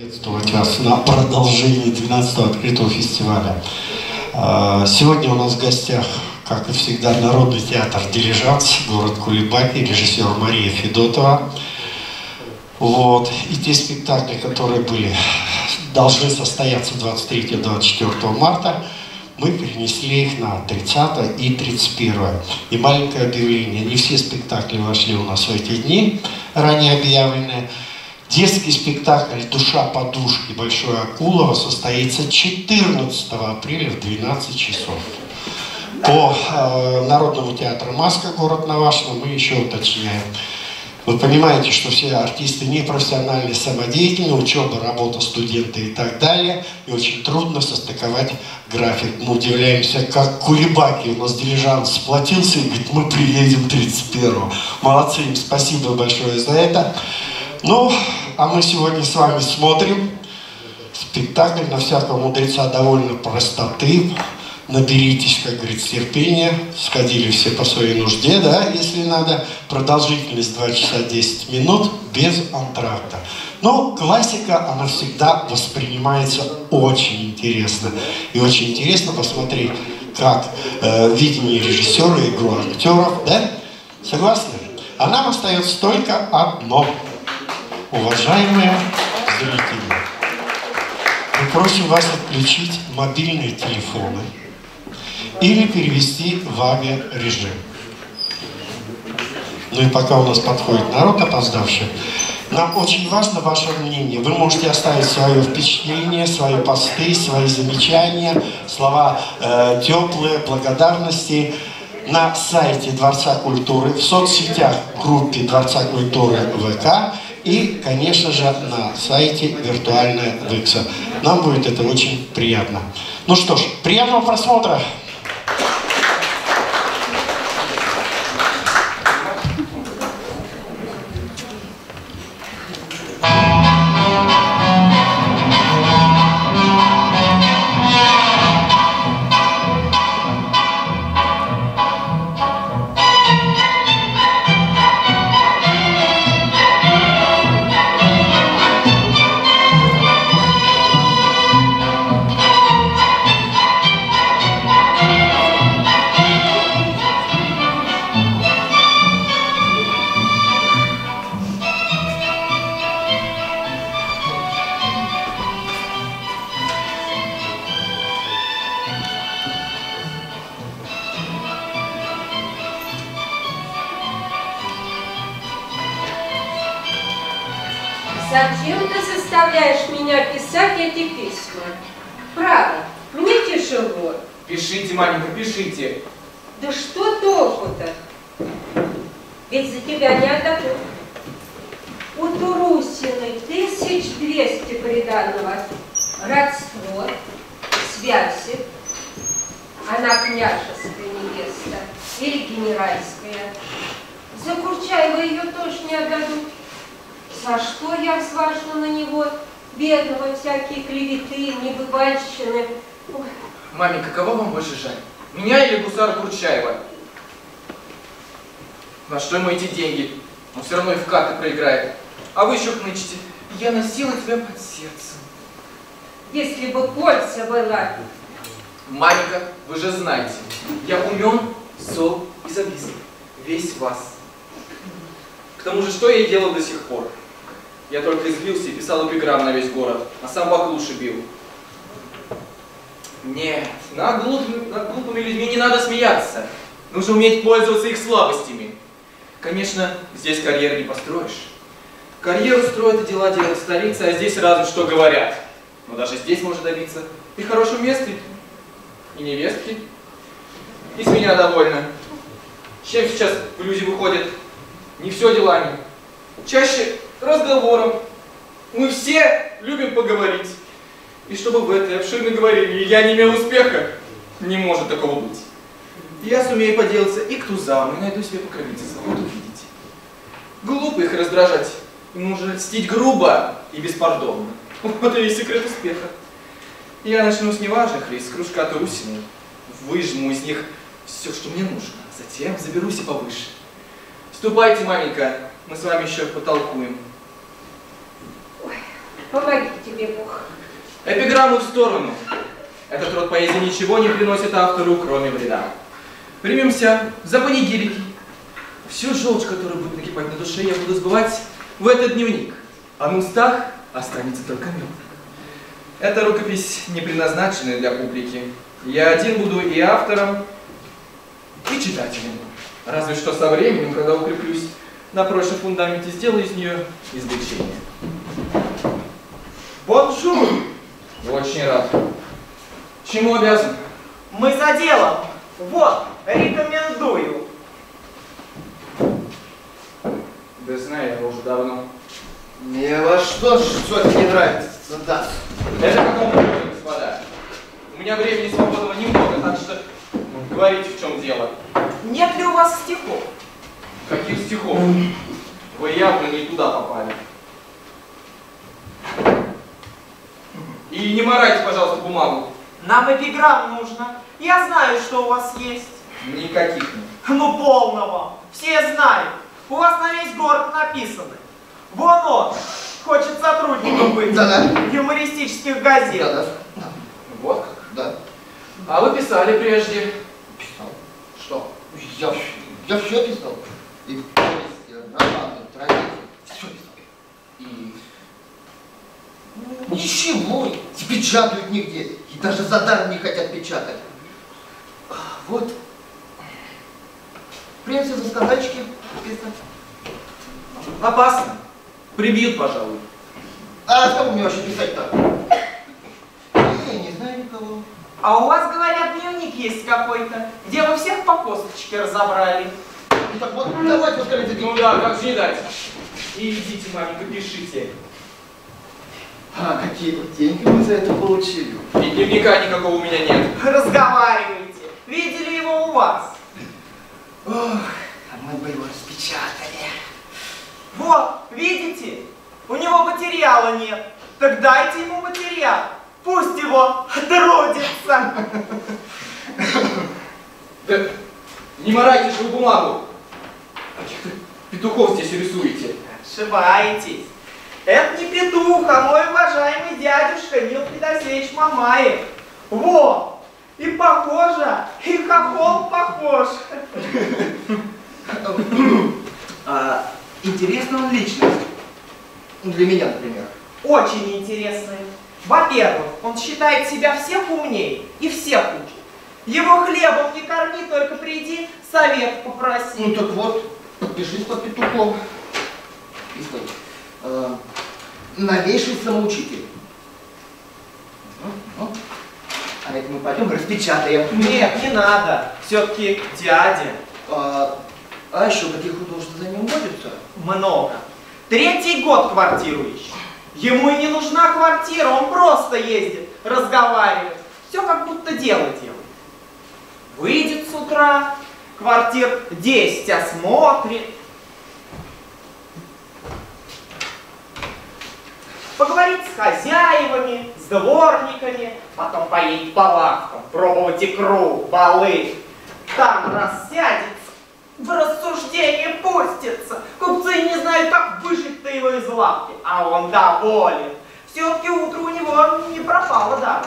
приветствовать вас на продолжении 12-го открытого фестиваля. А, сегодня у нас в гостях, как и всегда, Народный театр «Дилижанс», город Кулебаки, режиссер Мария Федотова. Вот. И те спектакли, которые были, должны состояться 23-24 марта, мы перенесли их на 30 и 31. И маленькое объявление. Не все спектакли вошли у нас в эти дни, ранее объявленные. Детский спектакль «Душа подушки» Большой Акулова состоится 14 апреля в 12 часов. По э, Народному театру «Маска», город Навашино, мы еще уточняем. Вы понимаете, что все артисты не профессиональные, самодеятельные, учеба, работа, студенты и так далее. И очень трудно состыковать график. Мы удивляемся, как Кулебаки у нас дилижанс сплотился и говорит, мы приедем 31-го. Молодцы, им спасибо большое за это. Ну, а мы сегодня с вами смотрим спектакль на всякого мудреца довольно простоты. Наберитесь, как говорится, терпения. Сходили все по своей нужде, да, если надо. Продолжительность 2 часа 10 минут без антракта. Но классика, она всегда воспринимается очень интересно. И очень интересно посмотреть, как э, видение режиссера, игру актеров, да? Согласны? А нам остается только одно – Уважаемые зрители, мы просим вас отключить мобильные телефоны или перевести в авиарежим. Ну и пока у нас подходит народ опоздавший, нам очень важно ваше мнение. Вы можете оставить свое впечатление, свои посты, свои замечания, слова э, теплые, благодарности на сайте Дворца культуры, в соцсетях группе Дворца культуры ВК и, конечно же, на сайте виртуальная Викса. Нам будет это очень приятно. Ну что ж, приятного просмотра! И писал эпиграмм на весь город, а сам баклуши бил. Нет, над, глуп, над глупыми людьми не надо смеяться. Нужно уметь пользоваться их слабостями. Конечно, здесь карьеру не построишь. Карьеру строят и дела делают в столице, а здесь разве что говорят. Но даже здесь можно добиться и хорошего места, и невестки. И с меня довольна. Чем сейчас люди выходят? Не все делами. Чаще разговором. Мы все любим поговорить. И чтобы в этой обширной говорении я не имел успеха, не может такого быть. Я сумею поделаться и к тузам, и найду себе покровительство. Вот увидите. Глупо их раздражать. Им нужно льстить грубо и беспардонно. Вот и секрет успеха. Я начну с неважных лиц, с кружка Турусины. Выжму из них все, что мне нужно. Затем заберусь и повыше. Ступайте, маменька, мы с вами еще потолкуем. Помоги тебе Бог. Эпиграмму в сторону. Этот род поэзии ничего не приносит автору, кроме вреда. Примемся за панигирики. Всю желчь, которая будет накипать на душе, я буду сбывать в этот дневник. А на устах останется только мед. Эта рукопись не предназначена для публики. Я один буду и автором, и читателем. Разве что со временем, когда укреплюсь на прочном фундаменте, сделаю из нее извлечение. Bonjour! Очень рад. Чему обязан? Мы за делом. Вот, рекомендую. Да знаю я его уже давно. Мне во что ж что-то не нравится, да. Это какому году, господа? У меня времени свободного немного, так что ну, говорите, в чем дело. Нет ли у вас стихов? Каких стихов? Вы явно не туда попали. И не морайте, пожалуйста, бумагу. Нам эпиграмм нужно. Я знаю, что у вас есть. Никаких нет. Ну, полного. Все знают. У вас на весь город написано. Вон он. Хочет сотрудником быть. Да-да. Юмористических газет. Да-да. Вот как. Да. А вы писали прежде. Писал. Что? Я, я все писал. И повести, романы, трагедии. Все писал. И... Ничего, не печатают нигде. И даже за даром не хотят печатать. Вот. Принялся за скандальчики написано. Опасно. Прибьют, пожалуй. А кому мне вообще писать-то? Я не знаю никого. А у вас, говорят, дневник есть какой-то, где вы всех по косточке разобрали. Ну так вот, давайте вот скорее Ну да, как же не дать. И идите, маменька, пишите. А какие тут деньги мы за это получили? И дневника никакого у меня нет. Разговаривайте. Видели его у вас? Ох, а мы бы его распечатали. Вот, видите? У него материала нет. Так дайте ему материал. Пусть его трудится. Да не морайте же вы бумагу. Каких-то петухов здесь рисуете. Ошибаетесь. Это не петух, а мой уважаемый дядюшка Нил Федосеевич Мамаев. Вот. И похоже, и хохол похож. А интересна он личность? Ну, Для меня, например. Очень интересный. Во-первых, он считает себя всех умнее и всех учит. Его хлебом не корми, только приди, совет попроси. Ну так вот, подпишись под петухом. И стой. Э, новейший самоучитель. Ну, ну. А это мы пойдем распечатаем. Нет, не надо. Все-таки дядя. А, а еще какие художества за ним водятся? Много. Третий год квартиру ищет. Ему и не нужна квартира, он просто ездит, разговаривает. Все как будто дело делает. Выйдет с утра, квартир 10 осмотрит. Поговорит с хозяевами, с дворниками, потом поедет по лавкам, пробовать икру, балы. Там рассядется, в рассуждение пустится. Купцы не знают, как выжить-то его из лавки, а он доволен. Все-таки утро у него не пропало даром.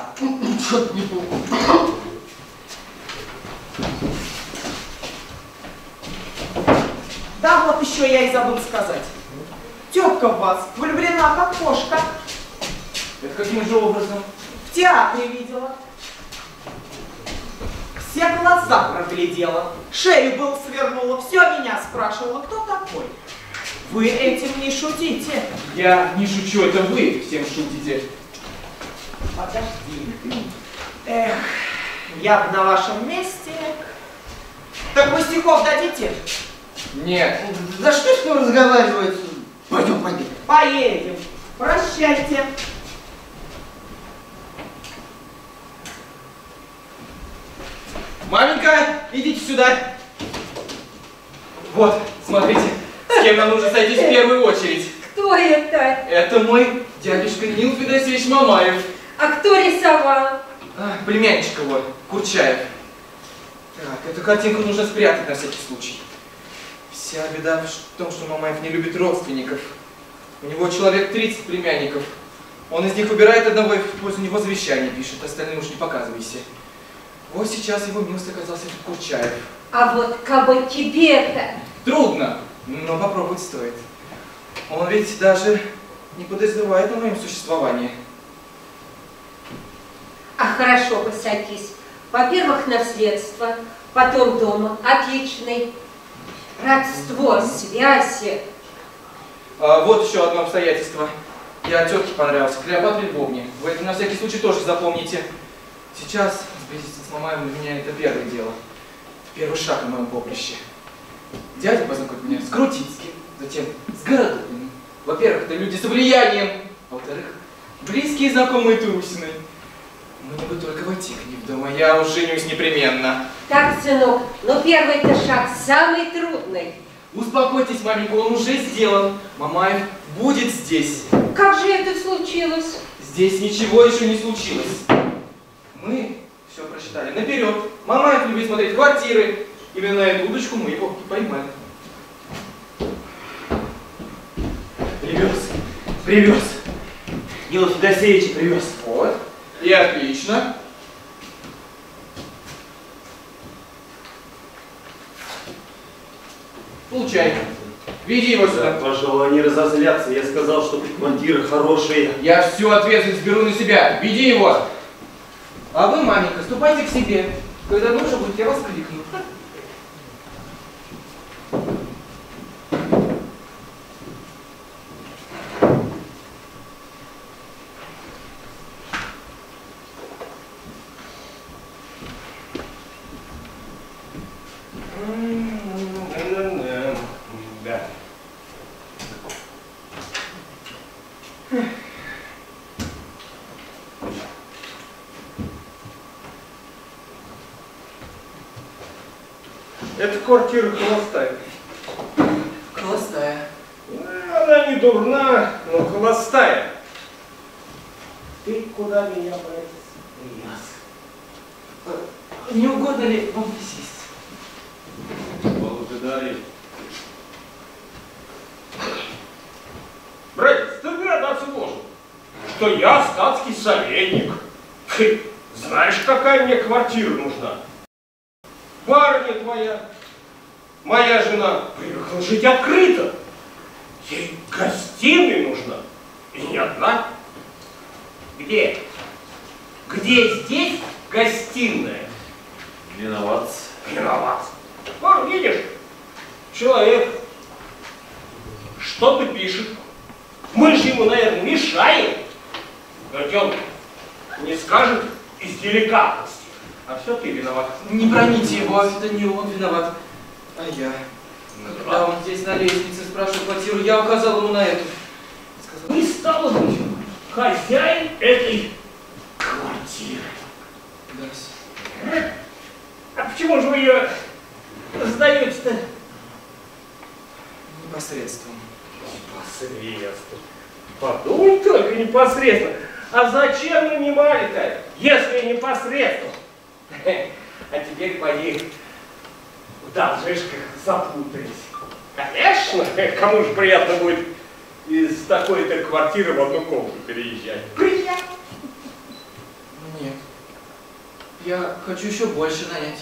Что-то не помню. Да, вот еще я и забыл сказать. Тетка в вас влюблена, как кошка. Это каким же образом? В театре видела. Все глаза проглядела, шею был свернула, все меня спрашивала, кто такой. Вы этим не шутите. Я не шучу, это вы всем шутите. Подожди. Эх, я бы на вашем месте. Так вы стихов дадите? Нет. За что с ним разговаривать? Пойдем, пойдем. Поедем. Прощайте. Маменька, идите сюда. Вот, смотрите, с кем нам нужно сойтись в первую очередь. Кто это? Это мой дядюшка Нил Федосеевич Мамаев. А кто рисовал? А, племянничек его, Курчаев. Так, эту картинку нужно спрятать на всякий случай. Вся беда в том, что Мамаев не любит родственников. У него человек 30 племянников. Он из них выбирает одного и в пользу него завещание пишет, остальным уж не показывайся. Вот сейчас его милость оказался Курчаев. А вот кабы тебе-то. Трудно, но попробовать стоит. Он ведь даже не подозревает о моем существовании. А хорошо бы садись. Во-первых, наследство, потом дома отличный. Родство, связи. А, вот еще одно обстоятельство. Я тетке понравился, Клеопатре Львовне. Вы это на всякий случай тоже запомните. Сейчас сблизиться с Мамаевым для меня это первое дело. Первый шаг на моем поприще. Дядя познакомит меня с Крутицким, затем с Городовым. Во-первых, это люди с влиянием, а во-вторых, близкие знакомые Турусиной. Мне бы только войти к ним в дом, а я уж женюсь непременно. Так, сынок, но первый-то шаг самый трудный. Успокойтесь, маменька, он уже сделан. Мамаев будет здесь. Как же это случилось? Здесь ничего еще не случилось. Мы все просчитали наперед. Мамаев любит смотреть квартиры. Именно на эту удочку мы его и поймали. Привез. Привез. Нила Федосеевича привез. Вот. И отлично. Получай. Веди его сюда. Пожалуй, они разозлятся. Я сказал, что квартиры хорошие. Я всю ответственность беру на себя. Веди его. А вы, маменька, ступайте к себе. Когда нужно будет, я вас кликну. Да. Эта квартира холостая. Холостая. Ну, Она не дурна, но холостая. Ты куда меня, братец? Не угодно ли вам присесть? Благодарю. Братец, ты догадаться должен, что я статский советник. Ты знаешь, какая мне квартира нужна? Барыня твоя, моя жена, приехала жить открыто. Ей гостиная нужна. И не одна. Где? Где здесь гостиная? Виноват. Виноват. Вот видишь, человек что-то пишет. Мы же ему, наверное, мешаем. Он не скажет из деликатности. А все ты виноват. Не броните его, это не он виноват, а я. Когда Да. он здесь на лестнице спрашивал квартиру, я указал ему на эту. Сказал, Вы, стало быть, хозяин этой квартиры. да. А почему же вы ее сдаете-то? Непосредством. Непосредственно. Подумай только непосредственно. А зачем нанимали-то, если непосредственно? А теперь поди в должишках запутались. Конечно, кому же приятно будет из такой-то квартиры в одну комнату переезжать. Приятно. Нет. Я хочу еще больше нанять.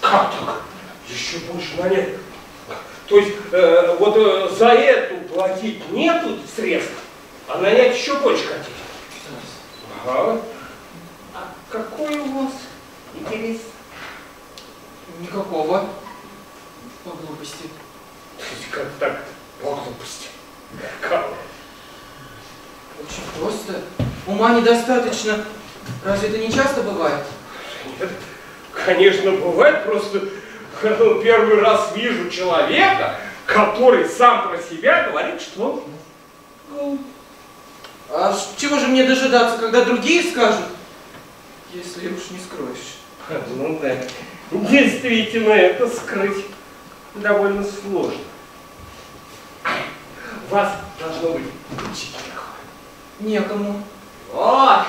Как так? Еще больше нанять? То есть э, вот э, за эту платить нету средств, а нанять еще больше хотите? Ага. А какой у вас интерес? Никакого. По глупости. То есть как так? По глупости. Как? Очень просто. Ума недостаточно. Разве это не часто бывает? Нет, конечно, бывает, просто первый раз вижу человека, который сам про себя говорит, что он А ш- чего же мне дожидаться, когда другие скажут? Если уж не скроешь. Ну да, действительно, это скрыть довольно сложно. Вас должно быть учить Некому. Вот,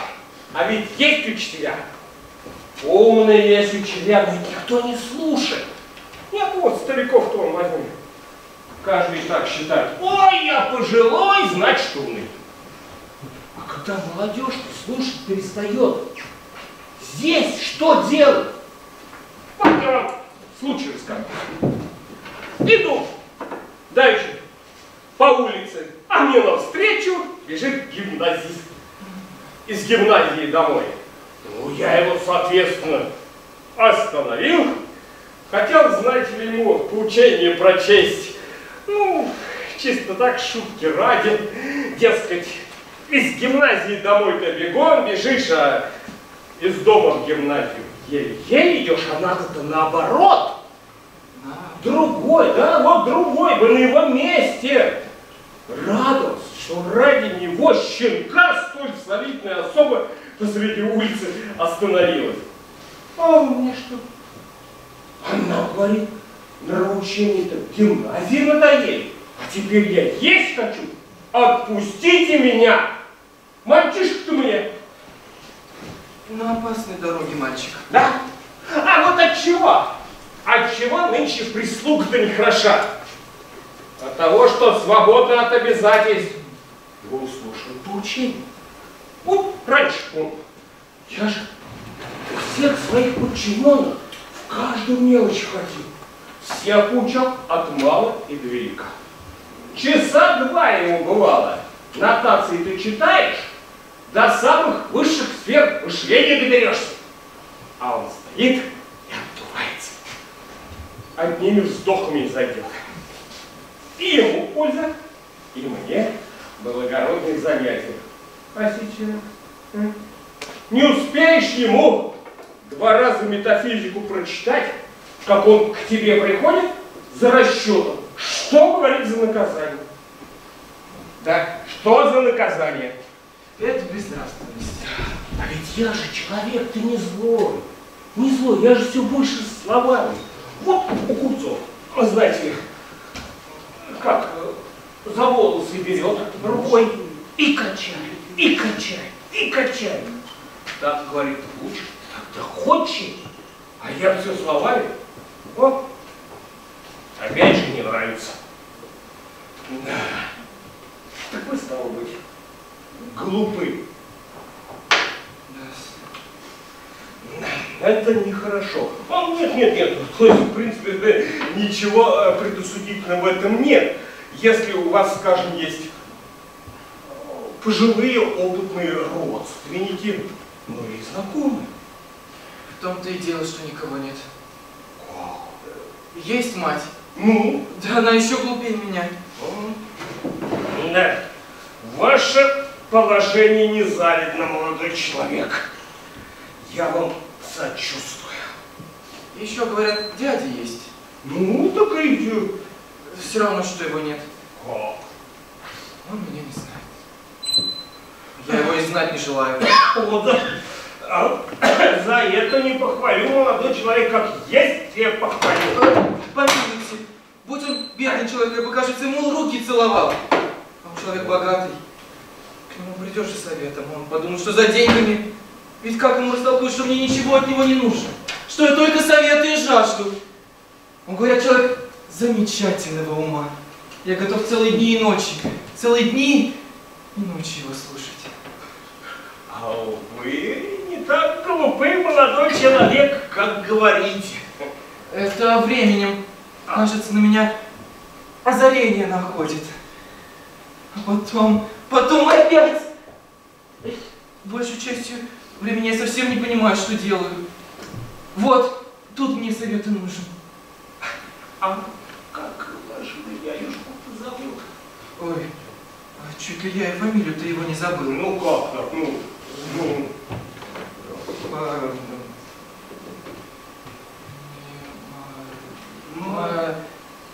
а ведь есть учителя. Умные есть учителя, но никто не слушает. Нет, вот стариков-то он возьми. каждый так считает. Ой, я пожилой, значит умный. А когда молодежь слушать перестает, здесь что делать? Вот я вам случай расскажу. Иду дальше по улице, а мне навстречу бежит гимназист из гимназии домой. Ну, я его, соответственно, остановил. Хотел, знаете ли, ему поучение прочесть. Ну, чисто так, шутки ради. Дескать, из гимназии домой-то бегом бежишь, а из дома в гимназию еле-еле идешь, а надо-то наоборот. Другой, да, вот другой бы на его месте. Радовался, что ради него щенка столь солидная особа посреди улицы остановилась. А он мне что? Она говорит, нравоучение-то в гимназии надоели, а теперь я есть хочу. Отпустите меня! Мальчишка ты мне! На опасной дороге, мальчик. Да? А вот от чего? От чего нынче прислуга-то не хороша? От того, что свободна от обязательств. Его услышал поучение. Вот раньше помню. Я же всех своих подчиненных каждую мелочь ходил. Всех учил от мала и до велика. Часа два ему бывало. Нотации ты читаешь, до самых высших сфер мышления доберешься. А он стоит и отдувается. Одними вздохами зайдет. И ему польза, и мне благородных занятий. А сейчас? м? Не успеешь ему два раза метафизику прочитать, как он к тебе приходит за расчетом. Что говорит за наказание? Да, что за наказание? Это безнравственность. А ведь я же человек, ты не злой. Не злой, я же все больше словами. Вот у купцов, вы знаете, как э, за волосы берет рукой и качает, и качает, и качает. Так говорит лучше, хочет. А я все словами. Вот. Опять же не нравится. Да. Так вы, стало быть, глупы. Это нехорошо. А, нет, нет, нет. То есть, в принципе, да, ничего э, предусудительного в этом нет. Если у вас, скажем, есть э, пожилые опытные родственники, ну и знакомые. Том-то и дело, что никого нет. Есть мать. Ну, Да она еще глупее меня. да. Ваше положение незавидно, молодой человек. Я вам сочувствую. Еще говорят, дядя есть. Ну, так и... Все равно, что его нет. Как? Он меня не знает. Я его и знать не желаю. О, да. А, за это не похвалю, молодой человек, как есть, я похвалю. Э, Помилуйте, будь он бедный человек, я бы, кажется, ему руки целовал. А он человек богатый. К нему придешь за советом, он подумает, что за деньгами. Ведь как ему растолкуешь, что мне ничего от него не нужно? Что я только советы и жажду. Он, говорят, человек замечательного ума. Я готов целые дни и ночи, целые дни и ночи его слушать. А вы так глупый молодой человек, как говорите. Это временем, кажется, на меня озарение находит. А потом, потом опять. Большую частью времени я совсем не понимаю, что делаю. Вот, тут мне совет и нужен. А как уж как-то забыл. Ой, а чуть ли я и фамилию-то его не забыл. Ну как так, ну, ну, А,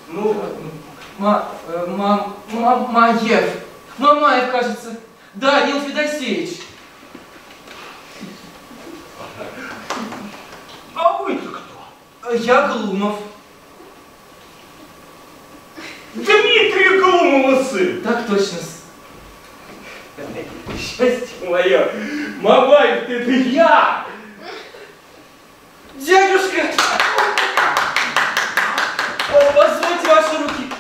ну, Ма, э, ма, ма, Маев. Мамаев, кажется. Да, Нил Федосеевич. а вы-то кто? Э, Я Глумов. Дмитрий Глумова сын. Так точно. Счастье мое, Мамаев, ты это я! Дядюшка! О, позвольте ваши руки.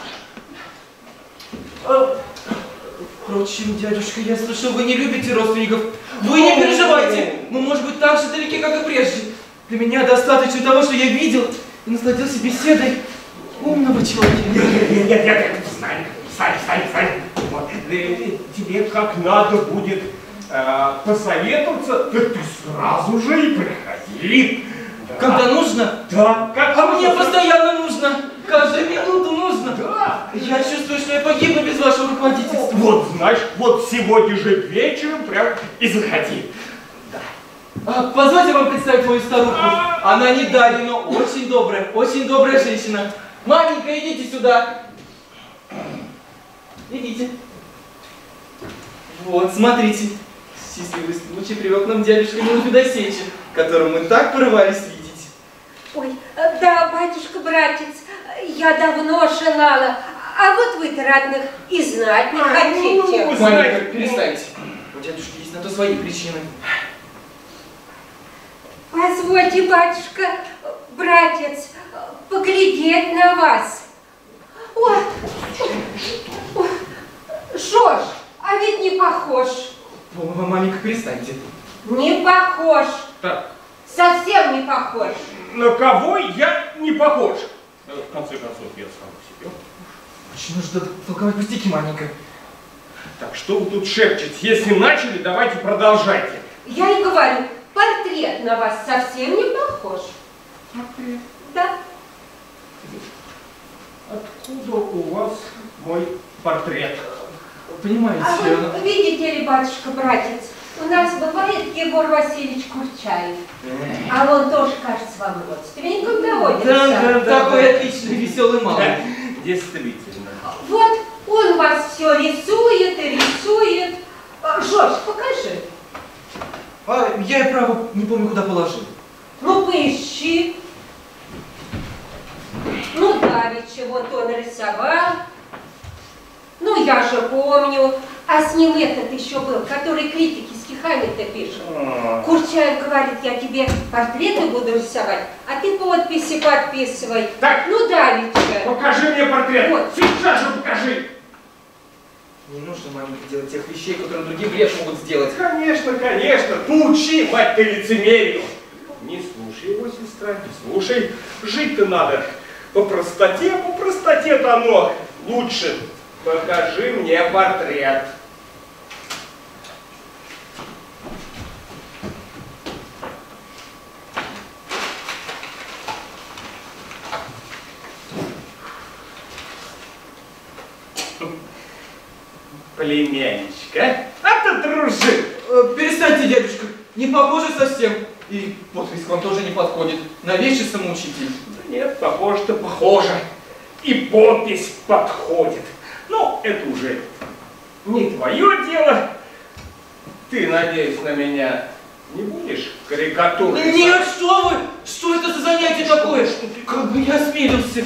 А, Впрочем, дядюшка, я слышал, вы не любите родственников. Вы не переживайте. Мы, может быть, так же далеки, как и прежде. Для меня достаточно того, что я видел и насладился беседой умного человека. Нет, нет, нет, встань, встань, встань, встань. Вот, э, тебе как надо будет э, посоветоваться, так ты сразу же и приходи. Да. Когда нужно, Да, как а мне постоянно нужно. Каждую минуту нужно. Да. Я чувствую, что я погибну без вашего руководительства. Вот, знаешь, вот сегодня же вечером прям и заходи. А, позвольте вам представить мою старуху. Она не Дарья, но очень добрая, очень добрая женщина. Маменька, идите сюда. Идите. Вот, смотрите. Счастливый случай привел к нам дядюшка Нил Федосеевича, которого мы так порывались видеть. Ой, да, батюшка-братец, я давно желала, а вот вы-то родных и знать не хотите. ну, Маменька, знаете, перестаньте. У дядюшки есть на то свои причины. Позвольте, батюшка, братец, поглядеть на вас. Ой, ой, Жорж, а ведь не похож. О, Маменька, перестаньте. Не похож. Так, Совсем не похож. на кого я не похож? В конце концов, я сам по себе. Очень нужно толковать пустяки, маменька. Так, что вы тут шепчете? Если начали, давайте продолжайте. Я и говорю, портрет на вас совсем не похож. Да. Откуда у вас мой портрет? Понимаете, А она- вы видите ли, батюшка-братец, у нас бывает Егор Васильевич Курчаев. А он тоже, кажется, вам родственником доводится. Да, да, такой отличный, веселый малый. Да, действительно. Вот он вас все рисует и рисует. А, Жорж, покажи. А я и право не помню, куда положил. Ну, поищи. Ну, давеча вот он рисовал. Ну, я же помню. А с ним этот еще был, который критики стихами-то пишет. А, Курчаев говорит, я тебе портреты буду рисовать, а ты подписи подписывай. Так. Ну, давеча. Покажи мне портрет! Вот. Сейчас же покажи! Не нужно, маменька, делать тех вещей, которые другие грех могут сделать. Конечно, конечно, поучи, мать ты лицемерию. Не слушай его, сестра, не слушай. Жить-то надо по простоте, по простоте-то оно лучше. Покажи мне портрет. Племянничка, а ты дружи. Э, перестаньте, дядюшка, не похоже совсем. И подпись к вам тоже не подходит. Новейший самоучитель. Да нет, похоже-то похоже. И подпись подходит. Ну, это уже не твое дело. Ты, надеюсь, на меня не будешь карикатуры? Нет, что вы! Что это за занятие такое? Как бы я осмелился.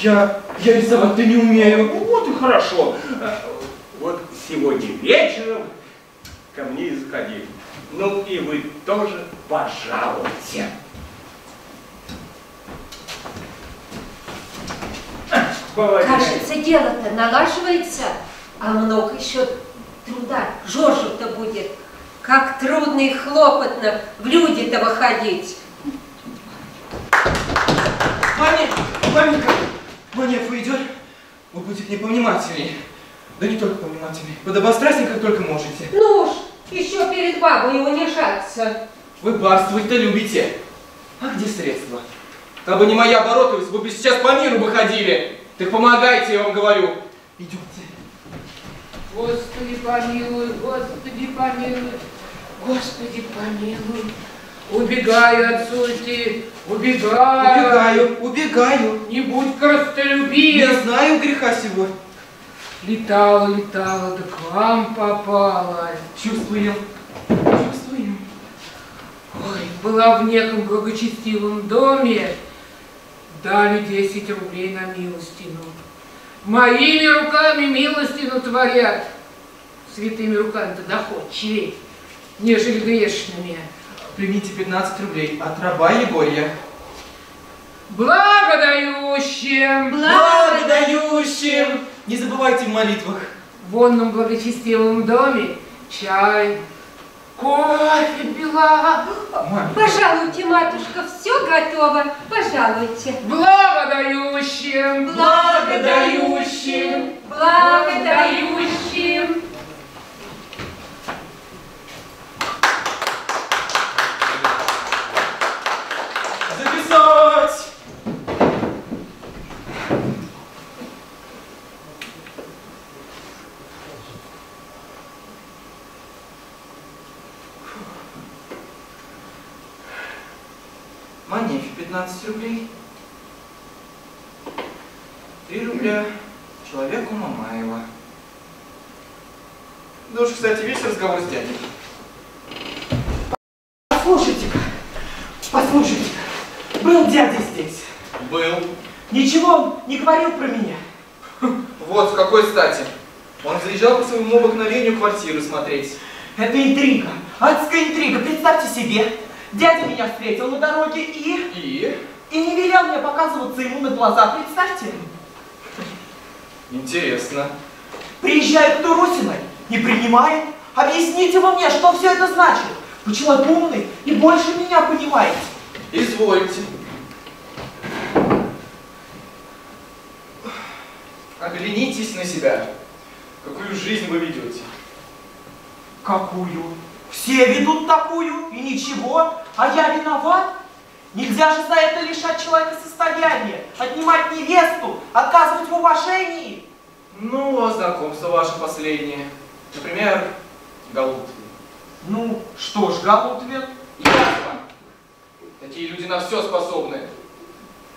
Я, я рисовать-то не умею. Вот и хорошо. А, Вот сегодня вечером ко мне и заходи. Ну и вы тоже пожалуйте. Молодец. Кажется, дело-то налаживается, а много еще труда. Жоржу-то будет. Как трудно и хлопотно в люди-то выходить. Маменька, маменька, Манев уйдет, вы будете к ней повнимательнее. Да не только повнимательнее, подобострастнее, как только можете. Ну уж, еще перед бабой унижаться. Вы барствовать-то любите. А где средства? Кабы не моя оборотовость, вы бы сейчас по миру бы ходили. Так помогайте, я вам говорю. Идемте. Господи помилуй, Господи помилуй, Господи помилуй. Убегаю от суеты, убегаю. Убегаю, убегаю. Не будь Не крастолюбив. знаю греха сего. Летала, летала, да к вам попала. Чувствуем. Чувствуем. Ой, была в неком благочестивом доме, дали 10 рублей на милостину. Моими руками милостину творят. Святыми руками-то доходчивей, нежели грешными. Примите 15 рублей от раба Егорья. Благодарющим! Благодарющим! Не забывайте в молитвах. в вонном благочестивом доме чай, кофе пила. Пожалуйте, матушка, все готово. Пожалуйте. Благодарющим, Благодарющим, благодарющим. Записать! Манефи 15 рублей. 3 рубля человеку Мамаева. Да уж, кстати, весь разговор с дядей. Послушайте-ка, послушайте. Был дядя здесь. Был. Ничего он не говорил про меня. Вот, с какой стати. Он заезжал по своему обыкновению квартиры смотреть. Это интрига, адская интрига, представьте себе. Дядя меня встретил на дороге и... И? И не велел мне показываться ему на глаза, представьте. Интересно. Приезжаю к Турусиной, не принимает. Объясните вы мне, что все это значит. Вы человек умный и больше меня понимаете. Извольте. Оглянитесь на себя. Какую жизнь вы ведете? Какую? Все ведут такую, и ничего, а я виноват? Нельзя же за это лишать человека состояния, отнимать невесту, отказывать в уважении. Ну, а знакомство ваше последнее. Например, Галутви. Ну, что ж, Галутвин, Ясно. Такие люди на все способны.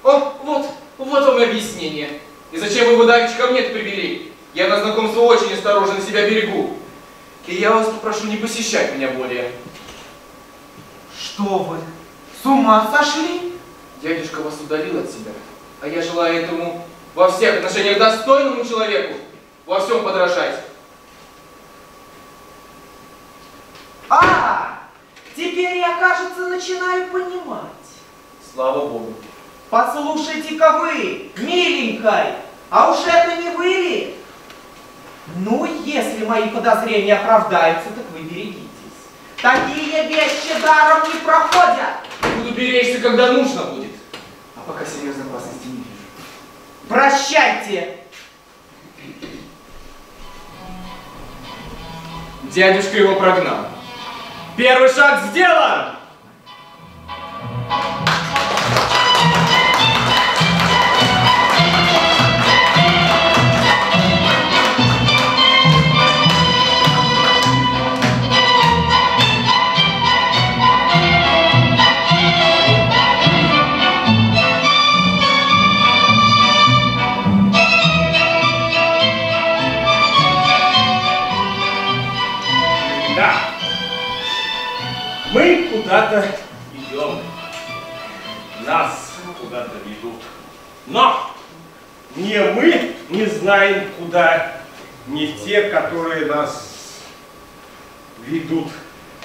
О, вот, вот вам объяснение. И зачем вы его давеча ко мне привели? Я на знакомство очень осторожно себя берегу. И я вас попрошу не посещать меня более. что вы, с ума сошли? Дядюшка вас удалил от себя, а я желаю этому во всех отношениях достойному человеку во всем подражать. А, теперь я, кажется, начинаю понимать. Слава Богу. Послушайте-ка вы, миленькой, а уж это не вы ли? Ну, если мои подозрения оправдаются, так вы берегитесь. Такие вещи даром не проходят. Буду беречься, когда нужно будет. А пока серьезной опасности не вижу. Прощайте. Дядюшка его прогнал. Первый шаг сделан!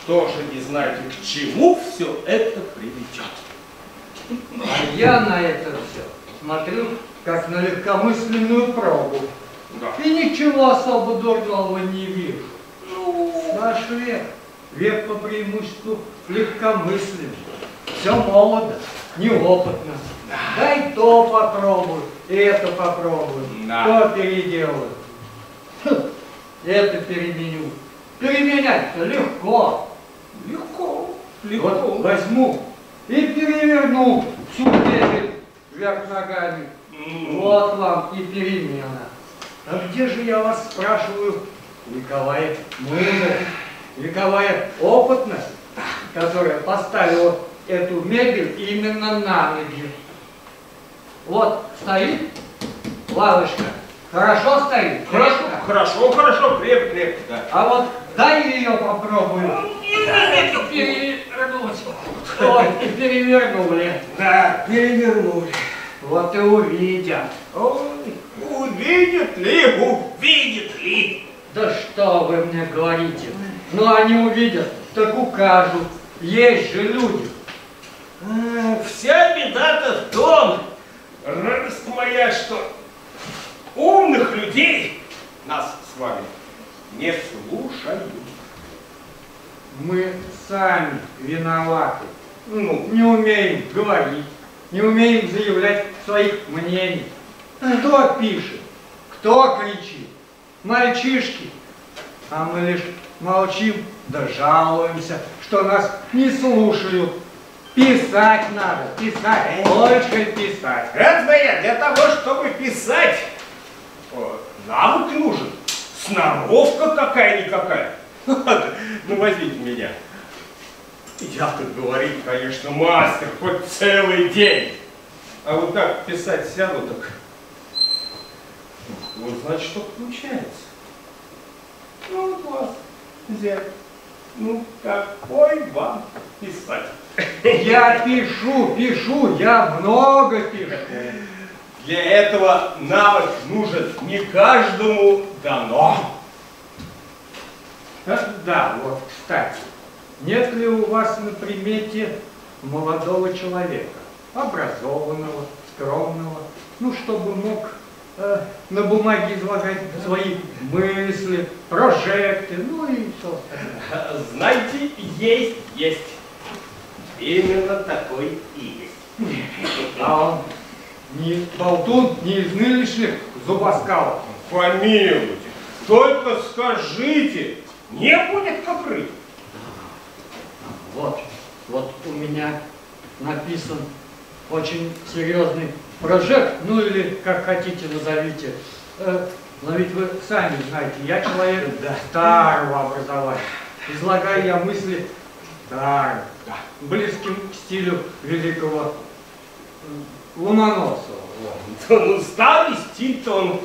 Тоже не знают, к чему все это приведет. А я на это все смотрю, как на легкомысленную пробу. Да. И ничего особо дурного не вижу. Наш век, век по преимуществу легкомысленный. Все молодо, неопытно. Дай то попробуй, это попробуй, Да. то переделаю. Хм, Это переменю. Переменять-то легко. Легко, Вот возьму и переверну всю мебель вверх ногами. Вот вам и перемена. А где же, я вас спрашиваю, вековая мудрость, вековая опытность, которая поставила эту мебель именно на ноги? Вот стоит лавочка, хорошо стоит, Хорошо, крепко. хорошо, хорошо, крепко, крепко, да. А вот дай ее попробую. Перевернуть. Ой, и перевернули. Да, перевернули. Вот и увидят. Ой, увидит ли, увидит ли? Да что вы мне говорите? Ну они увидят, так укажут. Есть же люди. А, Вся беда-то в том, радость моя, что умных людей, нас с вами, не слушают. Мы сами виноваты. Ну, Не умеем говорить, не умеем заявлять своих мнений. Кто пишет, кто кричит? Мальчишки. А мы лишь молчим да жалуемся, что нас не слушают. Писать надо, писать, только писать. Разве для того, чтобы писать, навык нужен. Сноровка какая-никакая. Ну, возьмите меня. Я тут говорить, конечно, мастер, хоть целый день. А вот так писать сяду, так... Вот значит, что получается. Ну, вот вас взять. Ну, какой вам писать? Я пишу, пишу, я много пишу. Для этого навык нужен не каждому дано. Э, Да, вот, кстати, нет ли у вас на примете молодого человека, образованного, скромного, ну, чтобы мог э, на бумаге излагать свои мысли, прожекты, ну и все остальное. Знаете, есть, есть. Именно такой и есть. А он не болтун, не из нынешних зубоскалов. Помилуйте, только скажите, не будет копры. Вот, вот у меня написан очень серьезный прожект, ну или как хотите назовите. Э, но ведь вы сами знаете, я человек старого образования. Излагаю я мысли старых, близким к стилю великого Ломоносова. Да, ну, старый стиль-то он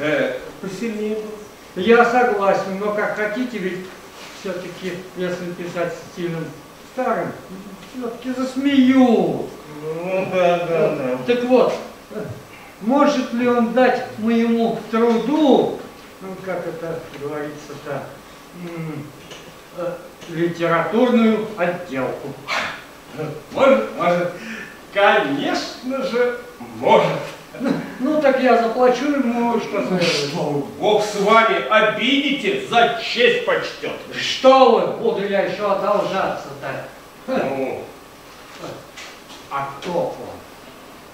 э, посильнее был. Я согласен, но как хотите, ведь все-таки, если писать стилем старым, все-таки засмеют. Ну, да, да, да. Так вот, может ли он дать моему труду, ну, как это говорится-то, э, литературную отделку? Может, может, конечно же, может. Ну, так я заплачу ему, что следует. Что Бог с вами, обидите, за честь почтет. Что вы, буду я еще одолжаться-то? Ну, А кто он?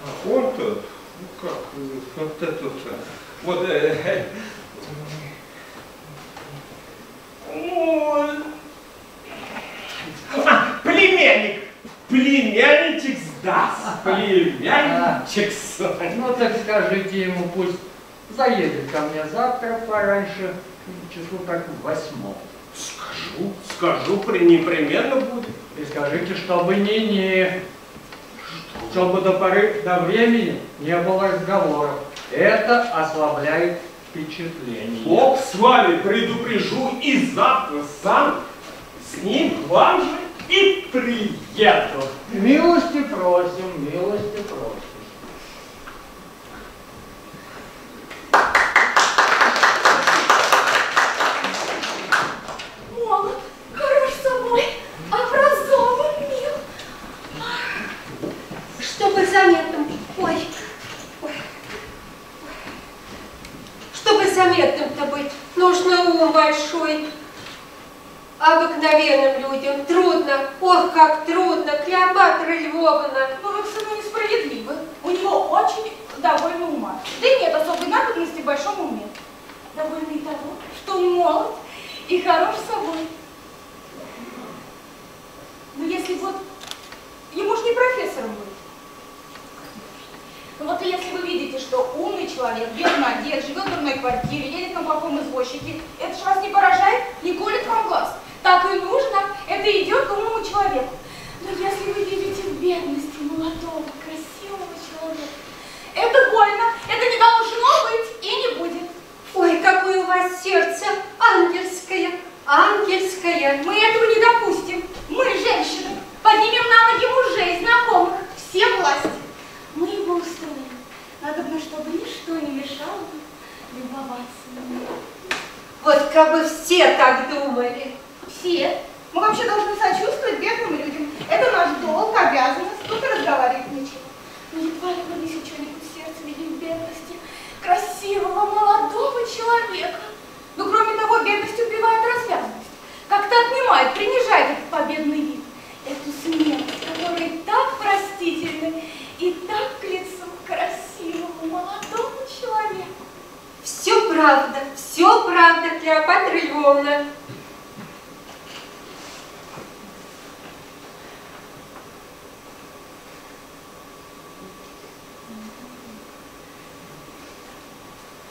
а он-то, ну как, э, вот это-то, вот, э, э, ну, а, племянник, племянничек сдаст, племянничек Соня. Ну, так скажите ему, пусть заедет ко мне завтра пораньше, число так в восьмом. Скажу, скажу, при- непременно будет. И скажите, чтобы не-не, чтобы до поры до времени не было разговоров. Это ослабляет впечатление. Бог с вами предупрежу и завтра сам с ним к вам же и приеду. Милости просим, милости просим. Молод, хорош собой, образован, мил. Чтобы заметным, ой, ой, чтобы заметным-то быть, нужно ум большой. Обыкновенным людям трудно, ох, как трудно, Клеопатра Львовна. Но вы к сыну несправедливы. У него очень довольно ума. Да и нет особой надобности в большом уме. Довольно и того, что он молод и хорош собой. Но если вот... Ему же не профессором быть. Ну вот если вы видите, что умный человек, бедно одет, живет в дурной квартире, едет на плохом извозчике, это ж вас не поражает, не колет вам глаз. Так и нужно, это идет к умному человеку. Но если вы видите в бедности молодого, красивого человека, это больно, это не должно быть и не будет. Ой, какое у вас сердце ангельское, ангельское. Мы этого не допустим. Мы, женщины, поднимем на ноги мужей, знакомых, все власти. Мы его устроим. Надо бы, чтобы ничто не мешало бы любоваться ним. Вот как бы все так думали. Все. Мы вообще должны сочувствовать бедным людям. Это наш долг, обязанность. Тут и разговаривать нечего. Но едва ли несете что-нибудь в сердце видим бедности красивого молодого человека. Но кроме того, бедность убивает развязность. Как-то отнимает, принижает этот победный вид. Эту смелость, которая так простительна и так к лицу красивому молодому человеку. Все правда, все правда, Клеопатра Львовна.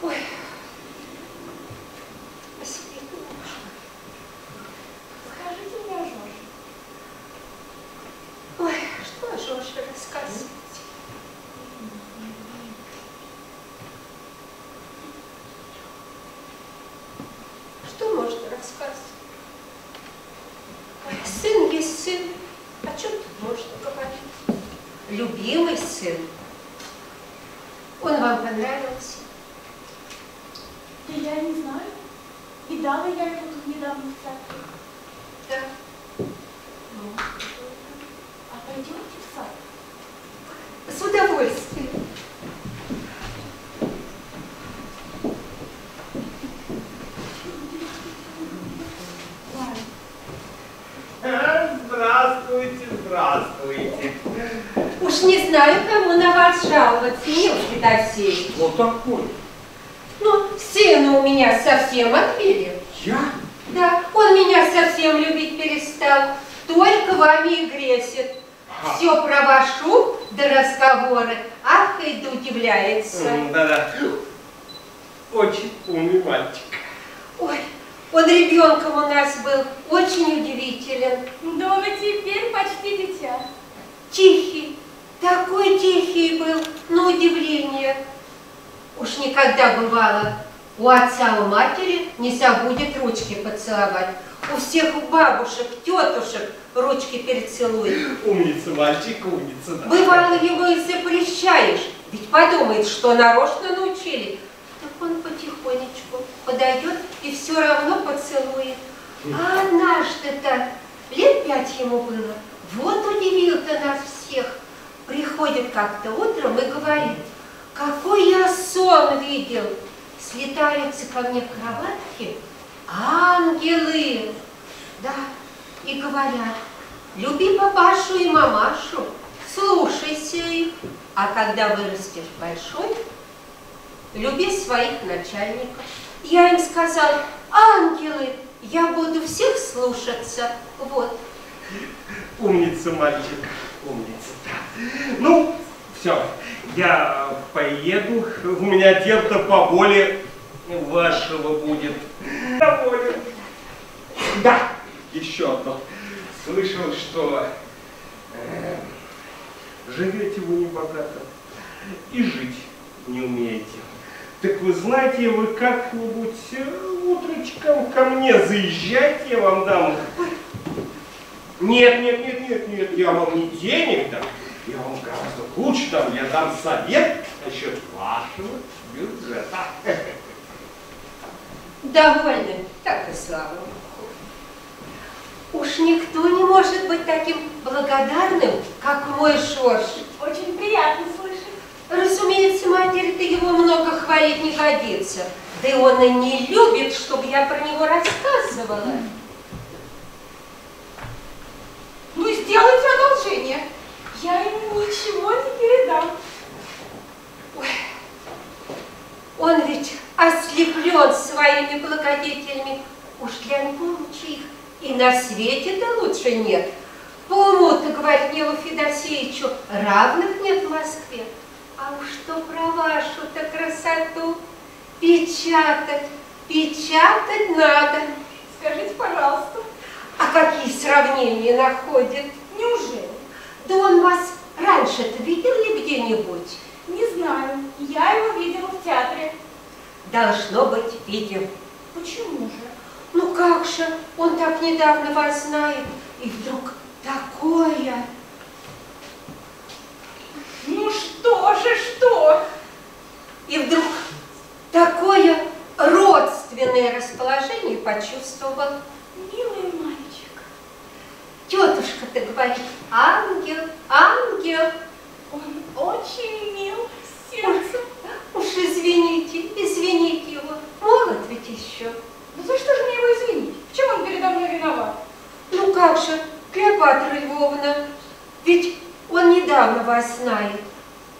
Ой. Немножко. Скажите мне о Жорже. Ой, что о Жорже? Что можно рассказывать? Сын есть сын. О чем можно говорить? Любимый сын. Он вам понравился? Да я не знаю. Видала я его тут недавно в театре. Да. Ну, а пойдемте в сад. С удовольствием. Здравствуйте, здравствуйте. Уж не знаю, кому на вас жаловаться, Нил Федосеевич. Вот такой. Сына у меня совсем отбили. Я? Да, он меня совсем любить перестал. Только вами и гресит. Все про вашу да разговоры. Ах, и да удивляется. Да-да. Очень умный мальчик. Ой, он ребенком у нас был, очень удивителен. Да он и теперь почти дитя. Тихий, такой тихий был, на удивление. Уж никогда бывало, у отца, у матери не забудет ручки поцеловать. У всех бабушек, тетушек ручки перецелует. Умница, мальчик, умница. да. Бывало его и запрещаешь, ведь подумает, что нарочно научили. Так он потихонечку подойдет и все равно поцелует. А однажды-то лет пять ему было, вот удивил-то нас всех. Приходит как-то утром и говорит, какой я сон видел. Слетаются ко мне кроватке ангелы. Да, и говорят, люби папашу и мамашу, слушайся их, а когда вырастешь большой, люби своих начальников. Я им сказал, ангелы, я буду всех слушаться. Вот. Умница, мальчик, умница. Ну, все, я поеду. У меня дел-то поболее вашего будет. Доволен. Да, еще одно. Слышал, что э, живете вы небогато и жить не умеете. Так вы знаете, вы как-нибудь э, утречком ко мне заезжайте, я вам дам нет, нет, нет, нет, нет, я вам не денег дам, я вам гораздо лучше дам, я дам совет насчет вашего бюджета. Довольны, так и слава Богу. Уж никто не может быть таким благодарным, как мой Жорж. Очень приятно слышать. Разумеется, матери-то его много хвалить не годится. Да и он и не любит, чтобы я про него рассказывала. Ну, сделайте одолжение. Я ему ничего не передам. Ой, он ведь ослеплен своими благодетелями. Уж для него лучше их и на свете-то лучше нет. По уму-то, говорит Нилу Федосеевичу, равных нет в Москве. А уж что про вашу-то красоту печатать, печатать надо. Скажите, пожалуйста, А какие сравнения находит? неужели? Да он вас раньше-то видел ли где-нибудь? Не знаю. Я его видела в театре. Должно быть, видел. Почему же? Ну как же, он так недавно вас знает, и вдруг такое. Ну что же, что? И вдруг такое родственное расположение почувствовал. Милый мальчик, Тетушка-то говорит, ангел, ангел. он очень мил сердцем. Уж извините, извините его, молод ведь еще. Ну за что же мне его извинить? В чем он передо мной виноват? Ну как же, Клеопатра Львовна, ведь он недавно вас знает.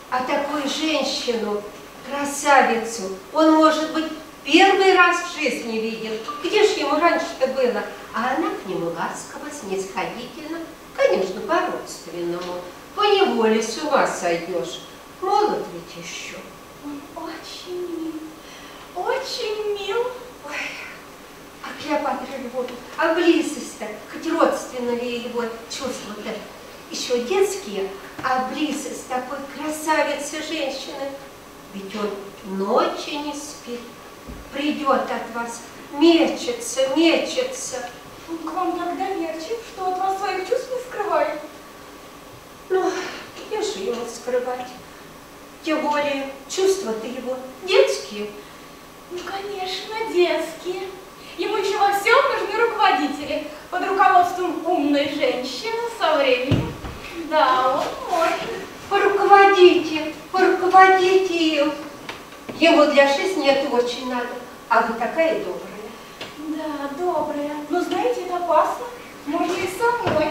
А такую женщину, красавицу, он, может быть, первый раз в жизни видел. Где ж ему раньше-то было? А она к нему ласково, снисходительно, конечно, по-родственному. По неволе с ума сойдешь. Молод ведь еще. Он очень мил, очень мил. Ой, а Клеопатра Львовна, а близость-то, хоть родственно ли его чувства-то, еще детские, а близость такой красавицы женщины, ведь он ночи не спит, придет от вас, мечется, мечется. Он к вам так доверчив, что от вас своих чувств не скрывает. Ну, где же ему скрывать? Тем более, чувства-то его детские. Ну, конечно, детские. Ему еще во всем нужны руководители. Под руководством умной женщины со временем. Да, он может. Поруководите, поруководите им. Ему для жизни это очень надо, а вы такая добрая. Да, добрая. Но знаете, это опасно. Можно и самой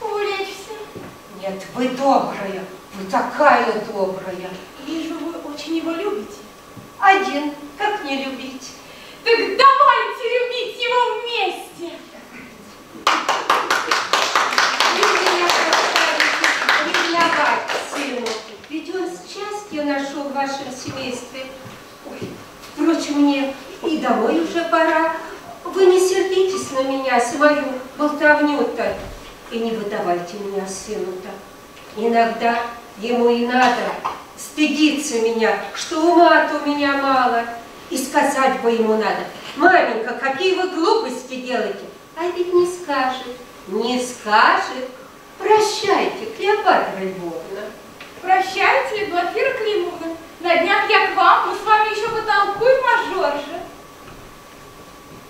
увлечься. Нет, вы добрая, вы такая добрая. Вижу, вы очень его любите. Один, как не любить? Так давайте любить его вместе. Ведь он счастье нашел в вашем семействе. Ой, впрочем, мне и домой уже пора. Вы не сердитесь на меня, с мою болтовню-то. И не выдавайте меня сыну-то. Иногда ему и надо стыдиться меня, что ума-то у меня мало. И сказать бы ему надо, маменька, какие вы глупости делаете. А ведь не скажет, не скажет. Прощайте, Клеопатра Львовна. Прощайте, Глафира Климовна. На днях я к вам, мы с вами еще потолкуем о Жорже.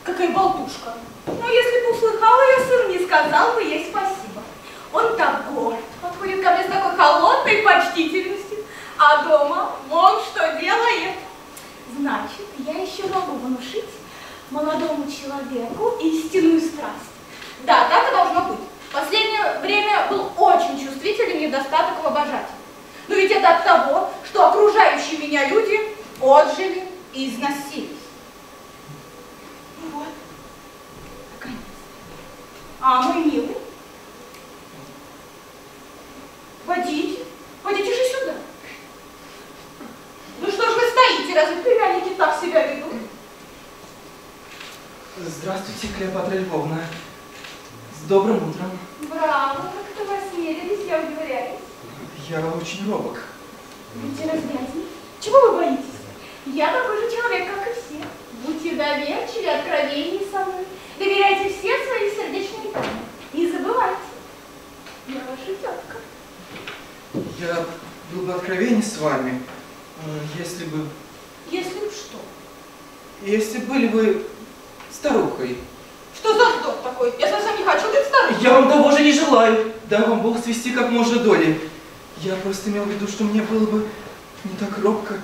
Какая болтушка. Ну, если бы услыхала я сыр, не сказал бы ей спасибо. Он так горд, подходит ко мне с такой холодной почтительностью, а дома вон что делает. Значит, я еще могу внушить молодому человеку истинную страсть. Да, так и должно быть. В последнее время был очень чувствителен недостаток в обожателе. Но ведь это от того, что окружающие меня люди отжили и износились. Вот. Наконец. А мой милый? Водите. Водите же сюда. Ну что ж вы стоите, разве племянники так себя ведут? Здравствуйте, Клеопатра Львовна. С добрым утром. Браво, как это вы осмелились, я удивляюсь. Я очень робок. Будьте развязней. Чего вы боитесь? Я такой же человек, как и все. Будьте доверчивы, откровенней со мной. Доверяйте все свои сердечные тайны. Не забывайте. Я ваша тетка. Я был бы откровенен с вами, э, если бы... Если б что? Если были вы старухой. Что за вздор такой? Я совсем не хочу быть старой. Я вам того же не желаю. Дай вам Бог свести как можно доли. Я просто имел в виду, что мне было бы не так робко,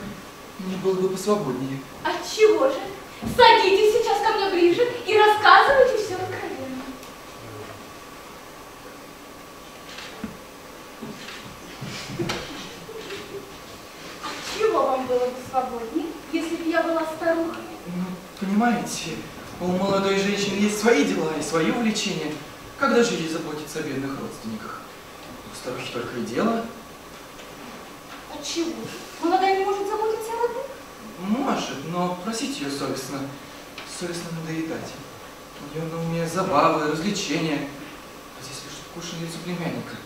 мне было бы посвободнее. Отчего же? Садитесь сейчас ко мне ближе и рассказывайте все откровенно. Отчего вам было бы свободнее, если бы я была старухой? Ну, понимаете, у молодой женщины есть свои дела и свои увлечения. Когда же ей заботиться о бедных родственниках? У старухи только и дело. Отчего? Молодая не может заботиться о родных? Может, но просить ее совестно. Совестно надоедать. У нее на уме забавы, развлечения. А здесь лишь скучное лицо племянника.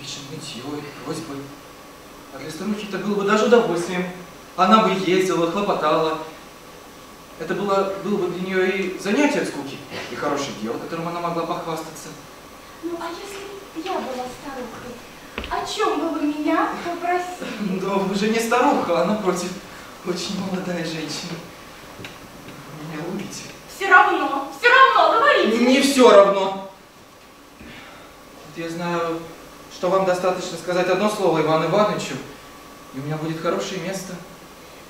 Вечно нытье и просьбы. А для старухи это было бы даже удовольствием. Она бы ездила, хлопотала. Это было, было бы для нее и занятие от скуки, и хорошее дело, которым она могла похвастаться. Ну, а если я была старухой, о чем бы вы меня попросили? Да вы же не старуха, а напротив, очень молодая женщина. Меня любите. Все равно, все равно, говорите. Не все равно. Вот я знаю, что вам достаточно сказать одно слово Ивану Ивановичу, и у меня будет хорошее место.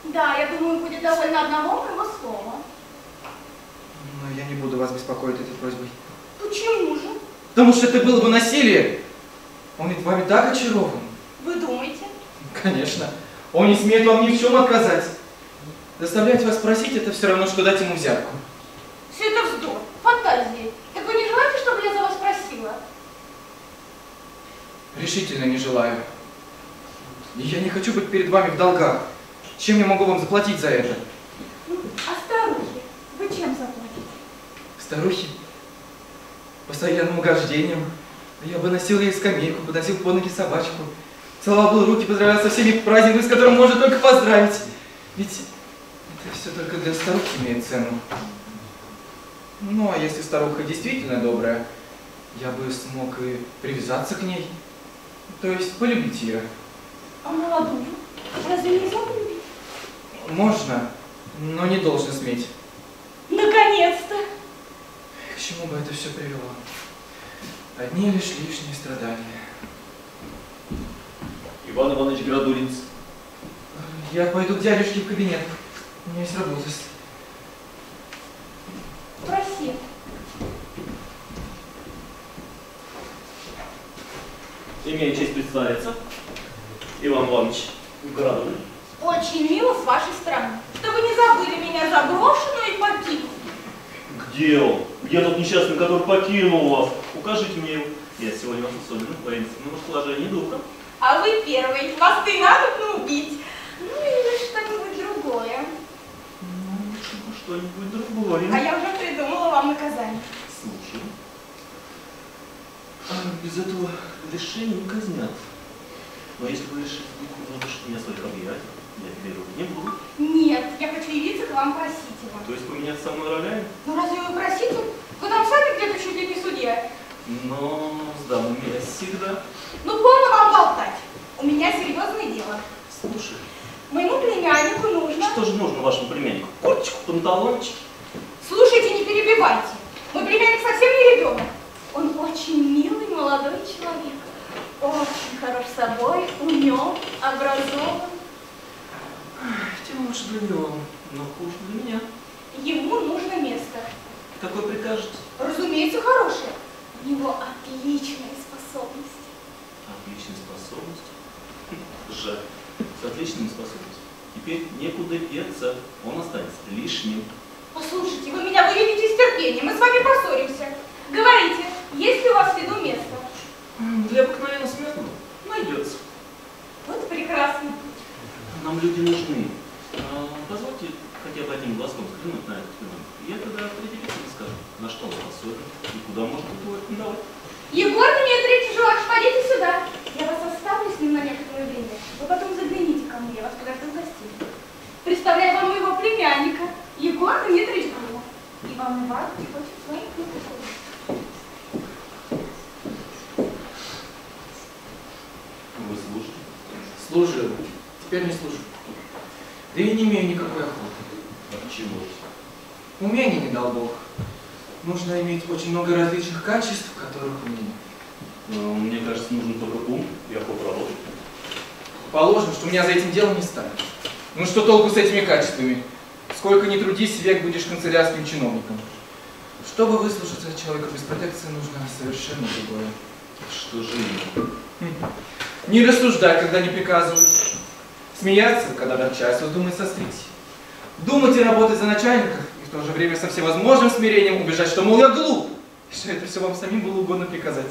Да, я думаю, будет довольно одного моего слова. я не буду вас беспокоить этой просьбой. Почему же? Потому что это было бы насилие. Он ведь вами так очарован. Вы думаете? Конечно. Он не смеет вам ни в чем отказать. Заставлять вас просить, это все равно, что дать ему взятку. Все это вздор, фантазии. Так вы не желаете, чтобы я за вас просила? Решительно не желаю. И я не хочу быть перед вами в долгах. Чем я могу вам заплатить за это? А старухи, вы чем заплатите? Старухи? Постоянным угождением. Я выносил ей скамейку, подносил под ноги собачку. Целовал был руки, поздравлял со всеми праздниками, с которым можно только поздравить. Ведь это все только для старухи имеет цену. Ну, а если старуха действительно добрая, я бы смог и привязаться к ней. То есть полюбить ее. А молодую? Разве нельзя полюбить? Можно, но не должен сметь. Наконец-то! К чему бы это все привело? Одни лишь лишние страдания. Иван Иванович Градулинц. Я пойду к дядюшке в кабинет. У меня есть работа. Проси. Имею честь представиться. Иван Иванович Градулин. Очень мило с вашей стороны, что вы не забыли меня заброшенную и покинутую. Где он? Где тот несчастный, который покинул вас? Укажите мне его. Я сегодня вас особенно в воинственном расположении духа. А вы первый, вас ты надо убить. Ну или что-нибудь другое. Ну, что-нибудь другое. А я уже придумала вам наказание. Слушай. А без этого лишения не казнят. Но если вы решите нарушить меня своих объятий, я руки не буду. Нет, я хочу явиться к вам просить его. То есть поменяться со мной ролями? Ну разве вы просите? Вы там сами где-то чуть ли не судья. Но с я всегда. Ну полно вам болтать. У меня серьезное дело. Слушай, Моему племяннику нужно... что же нужно вашему племяннику? Корточку, панталончик? Слушайте, не перебивайте. Мой племянник совсем не ребенок. Он очень милый молодой человек. Очень хорош собой, умен, образован. Тем лучше для него, но хуже для меня. Ему нужно место. Какой прикажете? Разумеется, хорошее. У него отличные способности. Отличные способности. Жаль. С отличными способностями. Теперь некуда деться. Он останется лишним. Послушайте, вы меня выведете из терпения, мы с вами поссоримся. Говорите, есть ли у вас в виду место? Для обыкновенного смертного найдется. Вот прекрасно. Нам люди нужны. А, позвольте хотя бы одним глазком взглянуть на этот феномен. Я тогда определиться не скажу, на что он способен и куда можно его рекомендовать. Егор Дмитриевич Жорж, подите сюда. Я вас оставлю с ним на некоторое время. Вы потом загляните ко мне, я вас подожду в гостиной. Представляю вам моего племянника, Егор Дмитриевич Гуров. Иван Иванович хочет своим книгам. Вы слушаете? Служил. Теперь не служу. Да и не имею никакой охоты. А чего? Умений не дал Бог. Нужно иметь очень много различных качеств, которых у меня нет. Ну, мне кажется, нужен только ум и охота работать. Положим, что меня за этим делом не станет. Ну что толку с этими качествами? Сколько ни трудись, век будешь канцелярским чиновником. Чтобы выслушаться человека без протекции, нужно совершенно другое. Что же именно? Не рассуждать, когда не приказывают. Смеяться, когда начальство думает сострить. Думать и работать за начальников, и в то же время со всевозможным смирением убежать, что, мол, я глуп, и что это все вам самим было угодно приказать.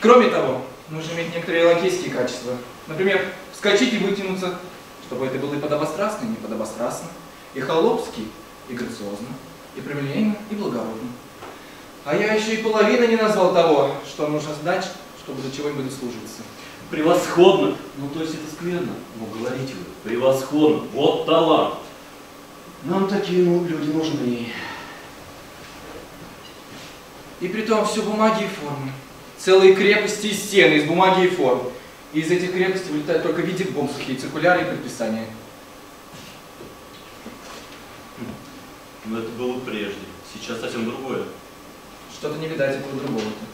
Кроме того, нужно иметь некоторые лакейские качества. Например, вскочить и вытянуться, чтобы это было и подобострастно, и не подобострастно, и холопски, и грациозно, и прямолинейно, и благородно. А я еще и половины не назвал того, что нужно знать, чтобы до чего-нибудь служиться. Превосходно! Ну, то есть это скверно. Но говорите вы, превосходно. Вот талант. Нам такие ну, люди нужны. И при том все бумаги и формы. Целые крепости и стены из бумаги и форм. И из этих крепостей вылетают только в виде бомб, сухие циркуляры и предписания. Но это было прежде. Сейчас совсем другое. Что-то не видать этого другого-то.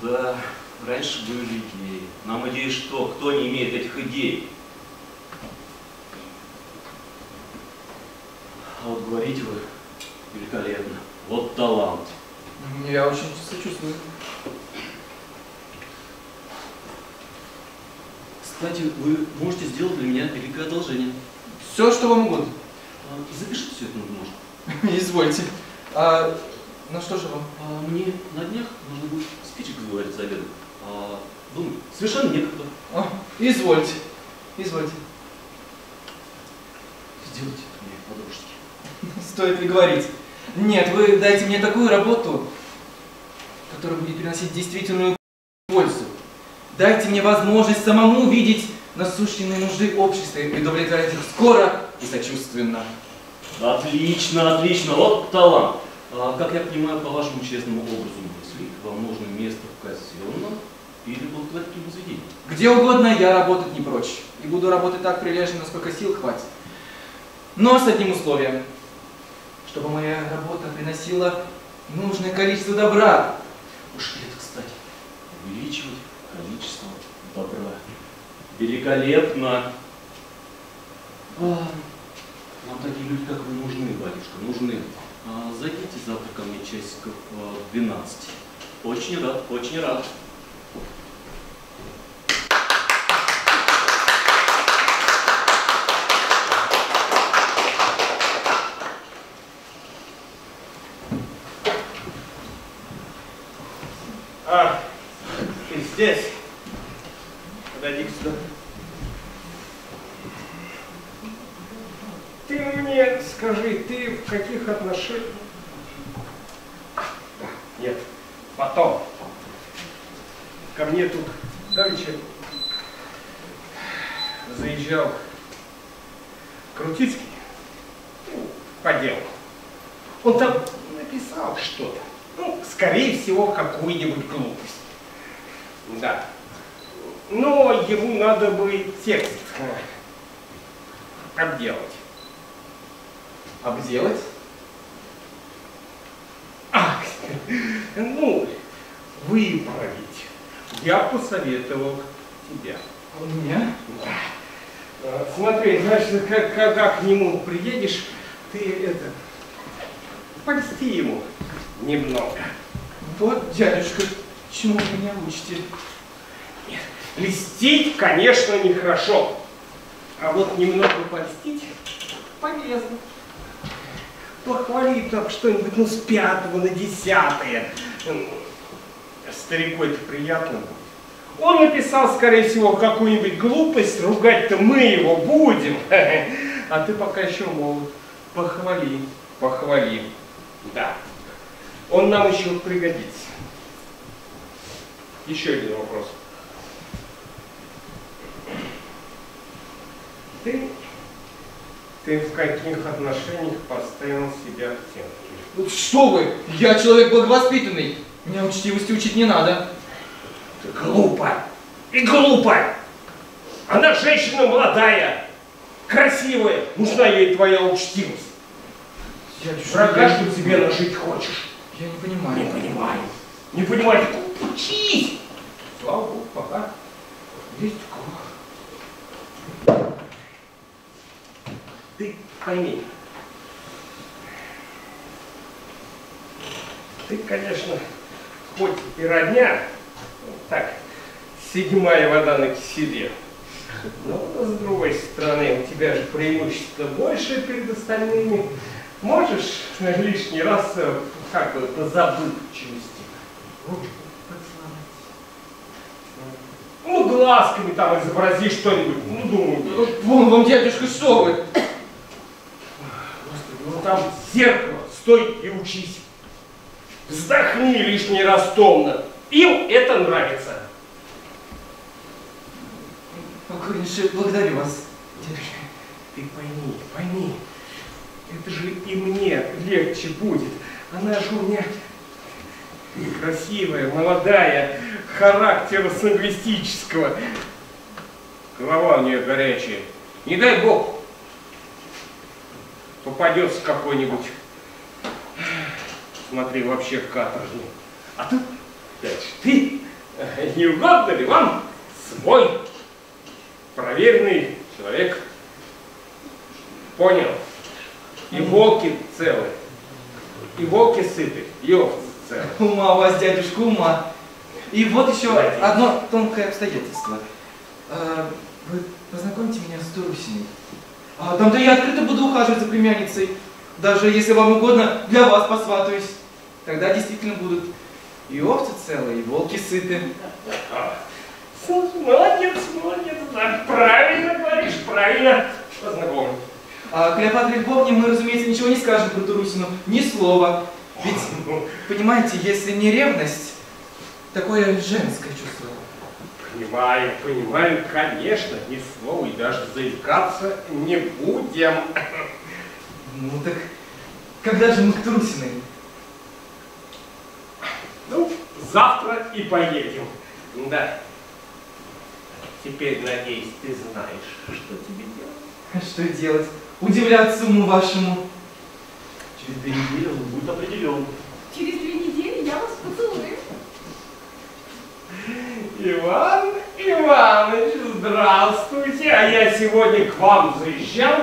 Да, раньше были идеи. Нам идеи что? Кто не имеет этих идей? А вот говорите вы великолепно. Вот талант. Я очень сочувствую. Кстати, вы можете сделать для меня великое одолжение. Все, что вам угодно. А, Запишите все это на бумажку. Извольте. А, ну что же вам? А мне на днях нужно будет спичек говорить за обедом. А думаю, совершенно некогда. А, извольте. Извольте. Сделайте мне подружки. Стоит ли говорить? Нет, вы дайте мне такую работу, которая будет приносить действительную пользу. Дайте мне возможность самому видеть насущные нужды общества и удовлетворять их скоро и сочувственно. Отлично, отлично, вот талант. А, как я понимаю, по вашему честному образу мыслей, вам нужно место в казенном или благотворительном заведении. Где угодно я работать не прочь. И буду работать так прилежно, насколько сил хватит. Но с одним условием. Чтобы моя работа приносила нужное количество добра. Уж это, кстати, увеличивать количество добра. Великолепно. А, нам такие люди, как вы, нужны, батюшка, нужны. А, зайдите завтра ко мне часиков а, в 12. Очень рад, очень рад. Здесь? Подойди сюда. Ты мне скажи, ты в каких отношениях? Нет, потом. Ко мне тут давеча заезжал Крутицкий ну, по делу. Он там написал что-то. Ну, скорее всего, какую-нибудь глупость. Да. Но ему надо бы текст обделать. Обделать? А, ну, выправить. Я посоветовал тебя. Меня? Да. Смотри, значит, как- когда к нему приедешь, ты это, польсти ему немного. Вот, дядюшка, чему вы меня учите? Льстить, конечно, нехорошо. А вот немного польстить полезно. Похвали так что-нибудь, ну, с пятого на десятое. М, Старику это приятно будет. Он написал, скорее всего, какую-нибудь глупость, ругать-то мы его будем. А ты пока еще молод. Похвали, похвали. Да. Он нам еще пригодится. Еще один вопрос. Ты, ты в каких отношениях поставил себя в центре? Ну что вы, я человек благовоспитанный. Меня учтивости учить не надо. Ты глупо и глупо. Она женщина молодая, красивая, нужна ей твоя учтивость. Дядюшка, Врага, я что тебе нажить хочешь. Я не понимаю. Не понимаю. Не понимаю. Учись. Слава Богу, пока есть круг. Ты пойми. Ты, конечно, хоть и родня, ну, так, седьмая вода на киселе. Но, с другой стороны, у тебя же преимущество больше перед остальными. Можешь лишний раз э, как бы по забывчивости поцеловать? Ну, глазками там изобрази что-нибудь. Ну, думаю, Вон вам, дядюшка, что вы? Господи, ну там зеркало, стой и учись. Вздохни лишний раз томно. Им это нравится. Покорнейше благодарю вас. Дядюшка, ты пойми, пойми. Это же и мне легче будет. Она же у меня красивая, молодая, характера сангвистического. Голова у нее горячая. Не дай бог, попадется какой-нибудь, смотри, вообще каторжный. А тут, дальше, ты, не угодно ли вам свой проверенный человек? Понял? И волки целы. И волки сыты, и овцы целы. Ума у вас, дядюшка, ума. И вот еще одно тонкое обстоятельство. А, Вы познакомьте меня с Турусиной. А там-то я открыто буду ухаживать за племянницей. Даже если вам угодно, для вас посватаюсь. Тогда действительно будут и овцы целые, и волки сыты. Молодец, молодец, да, правильно говоришь, правильно. Познакомлю. А Клеопатре Львовне мы, разумеется, ничего не скажем про Турусину, ни слова. Ведь, понимаете, если не ревность, такое женское чувство. Понимаю, понимаю, конечно, ни слова и даже заикаться не будем. Ну так, когда же мы к Турусиной? Ну, завтра и поедем. Да. Теперь, надеюсь, ты знаешь, что тебе делать. А Что делать? Удивляться уму вашему. Через две недели он будет определен. Через две недели я вас поцелую. Иван Иванович, здравствуйте. А я сегодня к вам заезжал.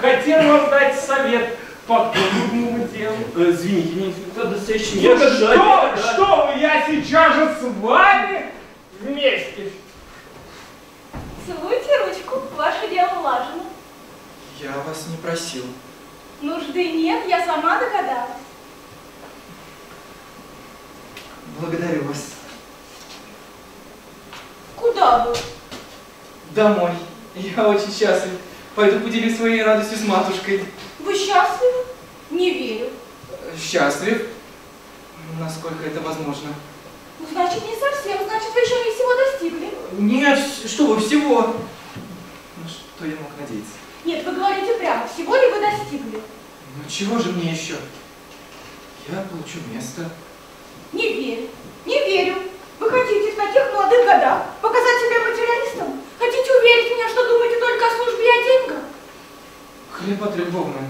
Хотел вам дать совет по трудному делу. Э, Извините, мне надо сесть Нет, что, что вы, я сейчас же с вами вместе. Целуйте ручку, ваше дело улажено. Я вас не просил. Нужды нет, я сама догадалась. Благодарю вас. Куда вы? Домой. Я очень счастлив. Пойду поделюсь своей радостью с матушкой. Вы счастливы? Не верю. Счастлив? Насколько это возможно. Ну, значит, не совсем, значит, вы еще не всего достигли. Нет, что вы, всего. Ну, что я мог надеяться? Нет, вы говорите прямо, всего ли вы достигли? Ну, чего же мне еще? Я получу место. Не верю, не верю. Вы хотите в таких молодых годах показать себя материалистом? Хотите уверить меня, что думаете только о службе и о деньгах? Клеопатра Львовна,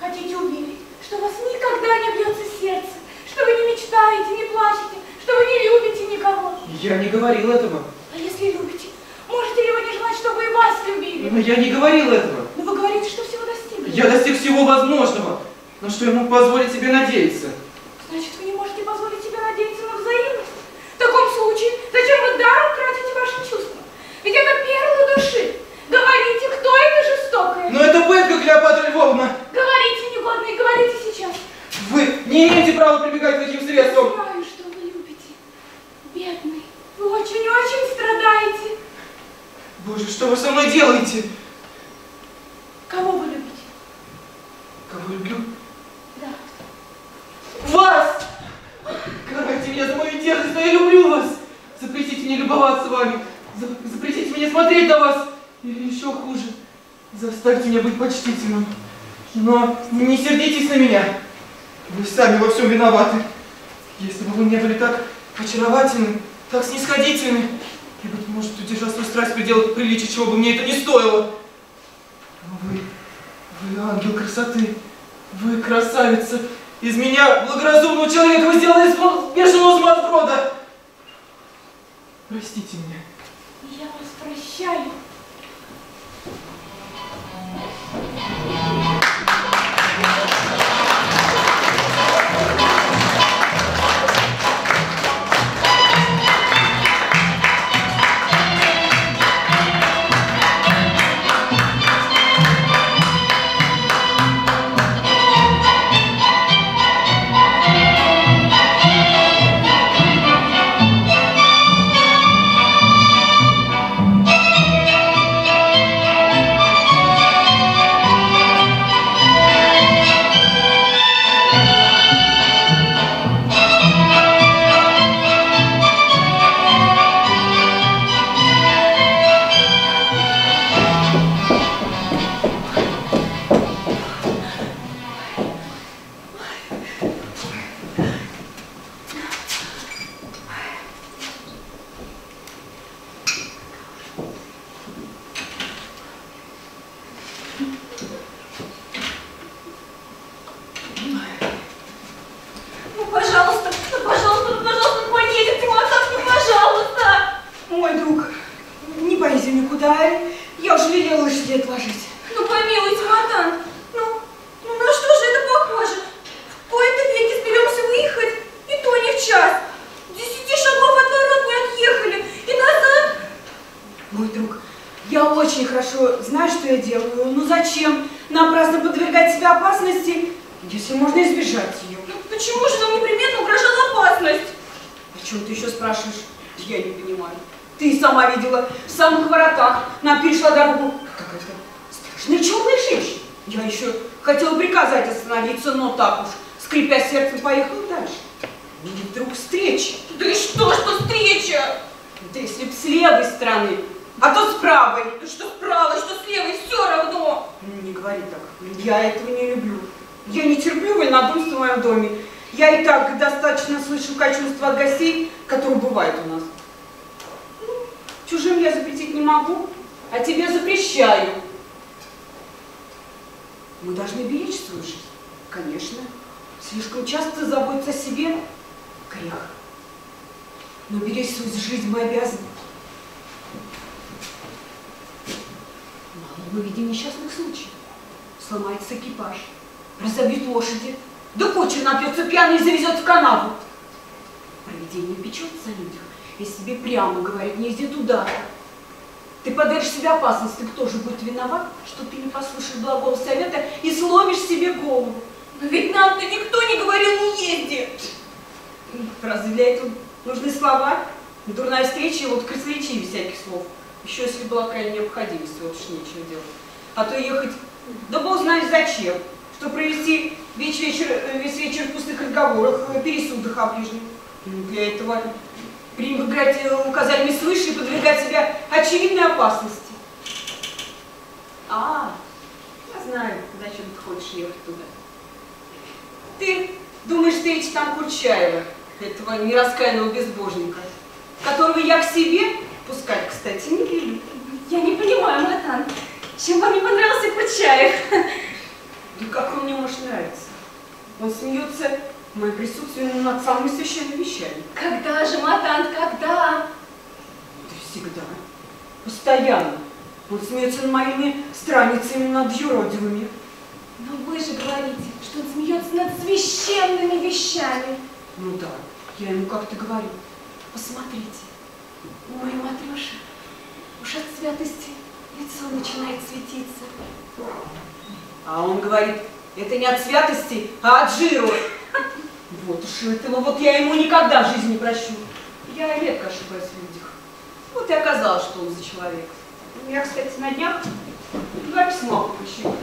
Хотите уверить, что у вас никогда не бьется сердце, что вы не мечтаете, не плачете, что вы не любите никого? я не говорил этого. А если любите, можете ли вы не желать, чтобы и вас любили? Но я не говорил этого. Но вы говорите, что всего достигли. Я достиг всего возможного. На что я мог позволить себе надеяться? Значит, вы не можете позволить себе надеяться на взаимность? В таком случае, зачем вы даром тратите ваши чувства? Ведь это перлы души. Говорите, кто это жестокое? Но это пытка, Клеопатра Львовна. Говорите, негодный, говорите сейчас. Вы не имеете права прибегать к таким Я средствам. знаю, что вы любите. Бедный, вы очень-очень страдаете. Боже, что вы со мной делаете? Кого вы любите? Кого люблю? Да. Вас! Карайте меня за мою дерзость, но я люблю вас! Запретите мне любоваться вами! За- Запретите мне смотреть на вас! Или еще хуже, заставьте меня быть почтительным. Но не сердитесь на меня! Вы сами во всем виноваты. Если бы вы не были так очаровательны, так снисходительны, я, быть может, удержал свою страсть в пределах приличия, чего бы мне это не стоило. Вы, вы ангел красоты, вы красавица. Из меня, благоразумного человека, вы сделали бешеного сумасброда. Простите меня. Я вас прощаю. Ну, никуда, я уже велела лошадей отложить. Ну, помилуйте, Матан. Ну, ну, на что же это очень хорошо знаю, что я делаю. Ну зачем напрасно подвергать себя опасности, если можно избежать ее? Ну почему же нам непременно угрожала опасность? О чем ты еще спрашиваешь? Я не понимаю. Ты сама видела, в самых воротах нам перешла дорогу какая-то страшная черная женщина. Я еще хотела приказать остановиться, но так уж, скрипя сердце, поехала дальше. И вдруг встреча. Да и что, что встреча? Да если б с левой стороны, а то с правой. Да что справа, что с левой, все равно. Ну, Не говори так. Я этого не люблю. Я не терплю вольнодумство в моем доме. Я и так достаточно слышу кощунства от гостей, которые бывают у нас. Ну, чужим я запретить не могу, а тебе запрещаю. Мы должны беречь свою жизнь. Конечно. Слишком часто заботиться о себе – грех. Но беречь свою жизнь мы обязаны. Мало мы видим несчастных случаев. Сломается экипаж, разобьют лошади, да кучер напьется пьяный и завезет в канаву. Провидение печется о людях, если тебе прямо говорит, не езди туда. Ты подаешь себе опасности, кто же будет виноват, послушаешь благого совета и сломишь себе голову. Но ведь нам-то никто не говорил не езди. Разве для этого нужны слова? Дурная встреча и вот красноречивее всяких слов. Еще если была какая необходимость, вот уж нечего делать. А то ехать, да бог знает зачем, что провести весь вечер, э, весь вечер в пустых разговорах, э, пересудах о ближнем. Ну, Для этого пренебрегать э, указаниями свыше и подвергать себя очевидной опасности. А, я знаю, зачем ты хочешь ехать туда. Ты думаешь встретить там Курчаева, этого нераскаянного безбожника, которого я к себе пускать, кстати, не велю. Я не понимаю, Матан, чем вам не понравился Курчаев? Да как он мне может нравиться? Он смеется в моем присутствии над самыми священными вещами. Когда же, Матан, когда? Да всегда. Постоянно. Он смеется над моими страницами, над юродивыми. Но вы же говорите, что он смеется над священными вещами. Ну да, я ему как-то говорю. Посмотрите, у моей матреши уж от святости лицо начинает светиться. А он говорит, это не от святости, а от жиру. Вот уж этого вот я ему никогда в жизни не прощу. Я редко ошибаюсь в людях. Вот и оказалось, что он за человек. Я, кстати, на днях два письма получила.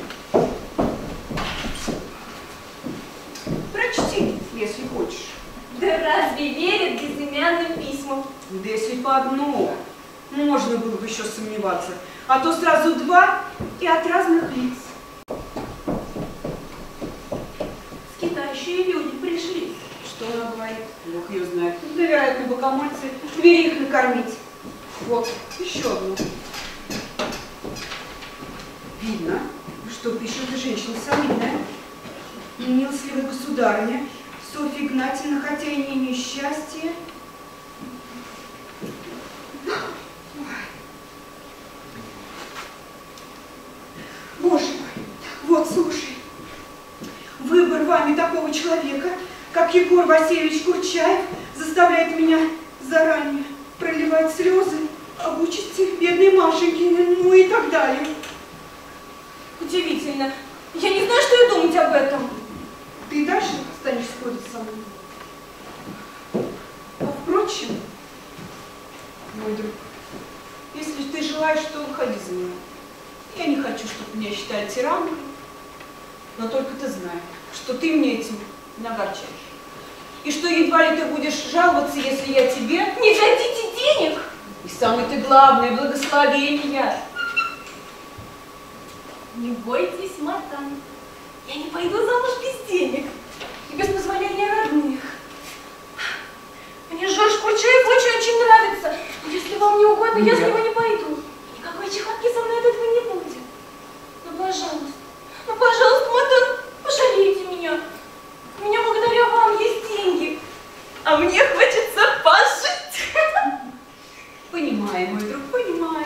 Прочти, если хочешь. Да разве верят безымянным письмам? Да если по одному, можно было бы еще сомневаться. А то сразу два и от разных лиц. Скитающие люди пришли. Что она говорит? Бог ее знает. Да, вероятно, богомольцы двери их накормить. Вот, еще одну. Видно, что пишет женщина солидная. Милостливая государыня, Софья Игнатьевна, хотя и не имеет счастья, Боже мой, вот слушай. Выбор вами такого человека, как Егор Васильевич Курчаев, заставляет меня заранее проливать слезы об участи бедной Машеньки, ну и так далее. Удивительно. Я не знаю, что и думать об этом. Ты и дальше станешь спорить со мной. А впрочем, мой друг, если ты желаешь, то выходи за меня. Я не хочу, чтобы меня считали тираном, но только ты знай, что ты мне этим не огорчаешь. И что едва ли ты будешь жаловаться, если я тебе Не дадите денег? и самое ты главное благословение. Не бойтесь, Матан. Я не пойду замуж без денег и без позволения родных. Мне Жорж Курчаев очень-очень нравится. Если вам не угодно, я с Нет. него не пойду. Никакой чехотки со мной от этого не будет. Ну, пожалуйста, ну, пожалуйста, Матан, пожалейте меня. У меня благодаря вам есть деньги, а мне хочется пожить. Понимаю, мой друг, понимаю.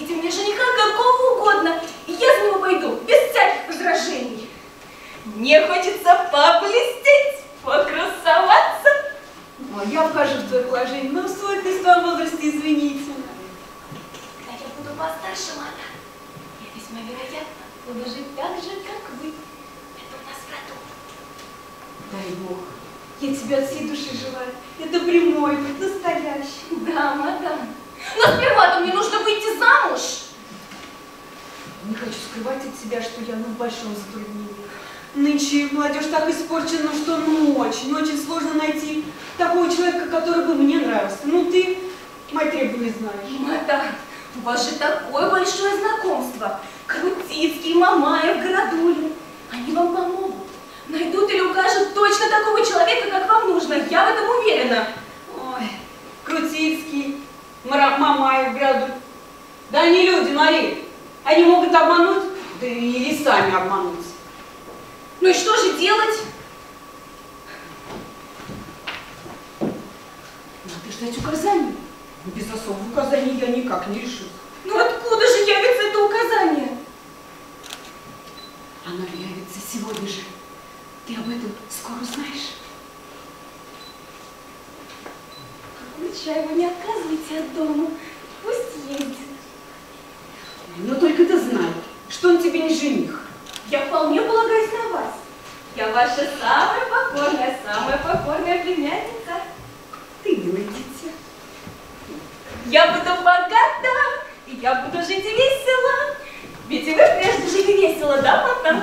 Найдите мне жениха какого угодно, и я за него пойду, без всяких возражений. Мне хочется поблестеть, покрасоваться. Но я вхожу в твое положение, но в свой ты в твоем возрасте извинительно. Когда я буду постарше, Мата, вероятно, буду жить так же, как вы. Это у нас в роду. Дай Бог. Я тебя от всей души желаю. Это прямой, настоящий. Да, мадам. Но сперва-то мне нужно выйти замуж. Не хочу скрывать от тебя, что я ну, в большом затруднении. Нынче молодежь так испорчена, что ну очень, очень сложно найти такого человека, который бы мне нравился. Ну ты мои требования знаешь. Мадам, у вас же такое большое знакомство. Крутицкий, Мамаев, Городулин. Они вам помогут. Найдут или укажут точно такого человека, как вам нужно. Я в этом уверена. Ой, Крутицкий, Мара- Мамаев, Граду. Да они люди, Мари. Они могут обмануть, да и сами обманутся. Ну и что же делать? Надо ждать указаний. Без особых указаний я никак не решусь. Ну откуда же явится это указание? Оно явится сегодня же. Ты об этом скоро узнаешь. Нечаева, не отказывайте от дома. Пусть едет. Но только ты знай, что он тебе не жених. Я вполне полагаюсь на вас. Я ваша самая покорная, самая покорная племянница. Ты милое дитя. Я буду богата, и я буду жить весело. Ведь и вы прежде жили весело, да, мадам?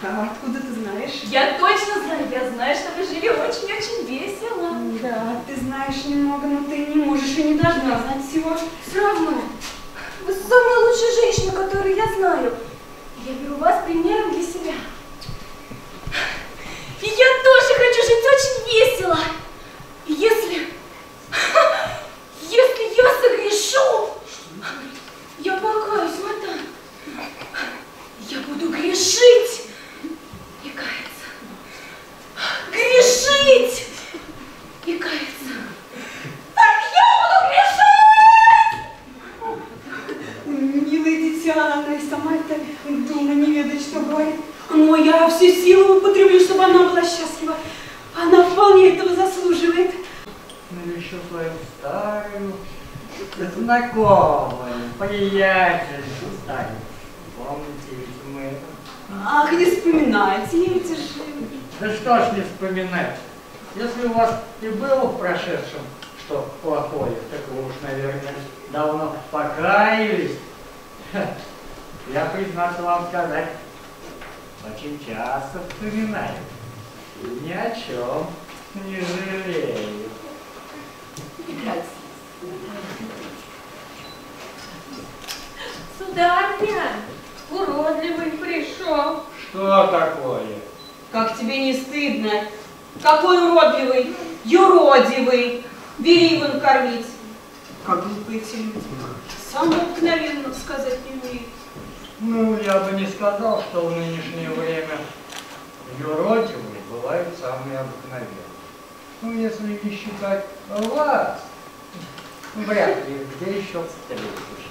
А откуда ты знаешь? Я точно знаю, я знаю, что вы жили очень-очень весело. Да, ты знаешь немного, но ты не можешь и не должна знать всего. Все равно, вы самая лучшая женщина, которую я знаю. Я беру вас примером для себя. И я тоже хочу жить очень весело. И если... Если я согрешу... Я покаюсь, мадам. Я буду грешить и каяться. Грешить и каяться. Я буду грешить! Милое дитя, она и сама это дома не ведает, что говорит. Но я всю силу употреблю, чтобы она была счастлива. Она вполне этого заслуживает. навещу свою старую, знакомую, приятельницу старую. Помните, ведь мы... Ах, не вспоминайте, же. Да что ж не вспоминать. Если у вас и было в прошедшем что плохое, так вы уж, наверное, давно покаялись. Я, признаться вам сказать, очень часто вспоминаю. И ни о чем не жалею. Сударня, уродливый пришел. Что такое? Как тебе не стыдно? Какой уродливый, юродивый. Бери его накормить. Как глупые эти люди. Самое обыкновенно сказать не умеют. Ну, я бы не сказал, что в нынешнее время юродивые бывают самые обыкновенные. Ну, если не считать вас, вряд ли где еще встретишь.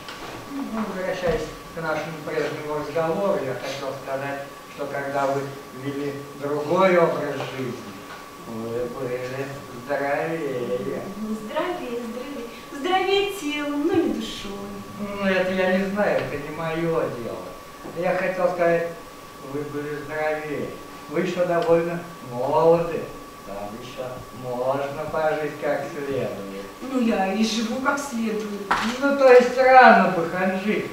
Ну, возвращаясь к нашему прежнему разговору, я хотел сказать, что когда вы вели другой образ жизни, вы были здоровее. Здравее, здравее. Здравее телом, но не душой. Ну, это я не знаю, это не мое дело. Я хотел сказать, вы были здоровее. Вы еще довольно молоды. Там еще можно пожить как следует. Ну, я и живу как следует. Ну, то есть рано бы ханжить.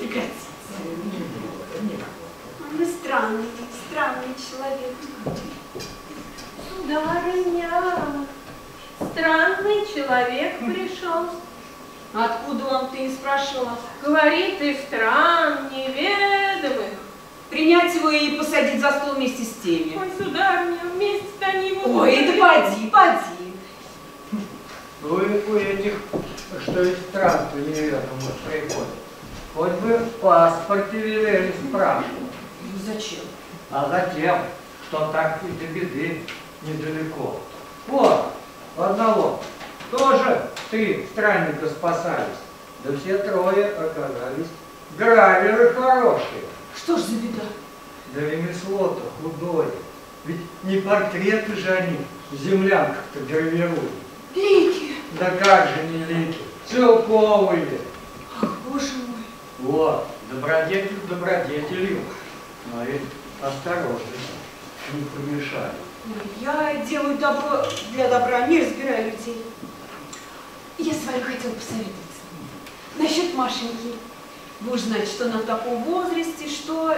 Не Он и странный, странный человек. Сударыня, странный человек пришел. Откуда он, ты не спрашивала? Говорит из стран неведомых. Принять его и посадить за стол вместе с теми. Ой, сударыня, вместе они его... Ой, да поди, поди. Вы у этих, что из стран неведомых приходят. Хоть бы в паспорте велели спрашивать. Ну зачем? А затем, что так и до беды недалеко. Вот, одного тоже три странника спасались, да все трое оказались граверы хорошие. Что ж за беда? Да ремесло-то худое. Ведь не портреты же они в землянках-то гравируют. Лики. Да как же не лики, целковые. Ах, боже мой. Вот, добродетель добродетелью. Но и осторожно, не помешай. Я делаю добро для добра, не разбираю людей. Я с вами хотела посоветоваться. Насчет Машеньки. Вы уж знаете, что она в таком возрасте, что...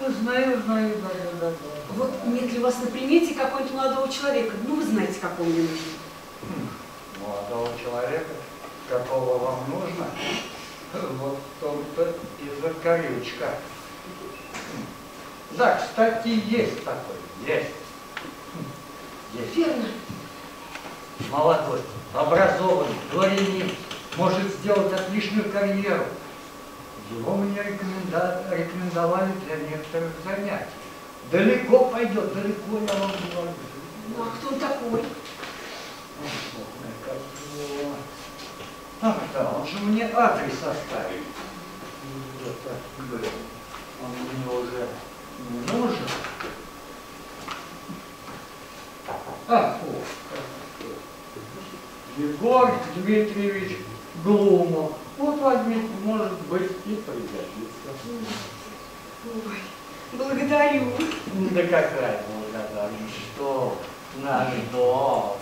Знаю, знаю, да, да. да. Вот нет ли у вас на примете какого-нибудь молодого человека? Ну, вы знаете, какого мне нужно. Молодого человека, какого вам нужно, вот в том-то и закорючка. Да, кстати, есть такой, есть. Есть. Верно. Молодой, образованный, дворянин, может сделать отличную карьеру. Его мне рекоменда- рекомендовали для некоторых занятий. Далеко пойдет, далеко, я вам говорю. Ну, а кто он такой? Ах да, он же мне адрес оставил. Вот так был. Он мне уже не нужен. А, вот. Егор Дмитриевич Глумов. Вот возьмите, может быть, и пригодится. Ой, благодарю. Да какая благодарность, что наш дом.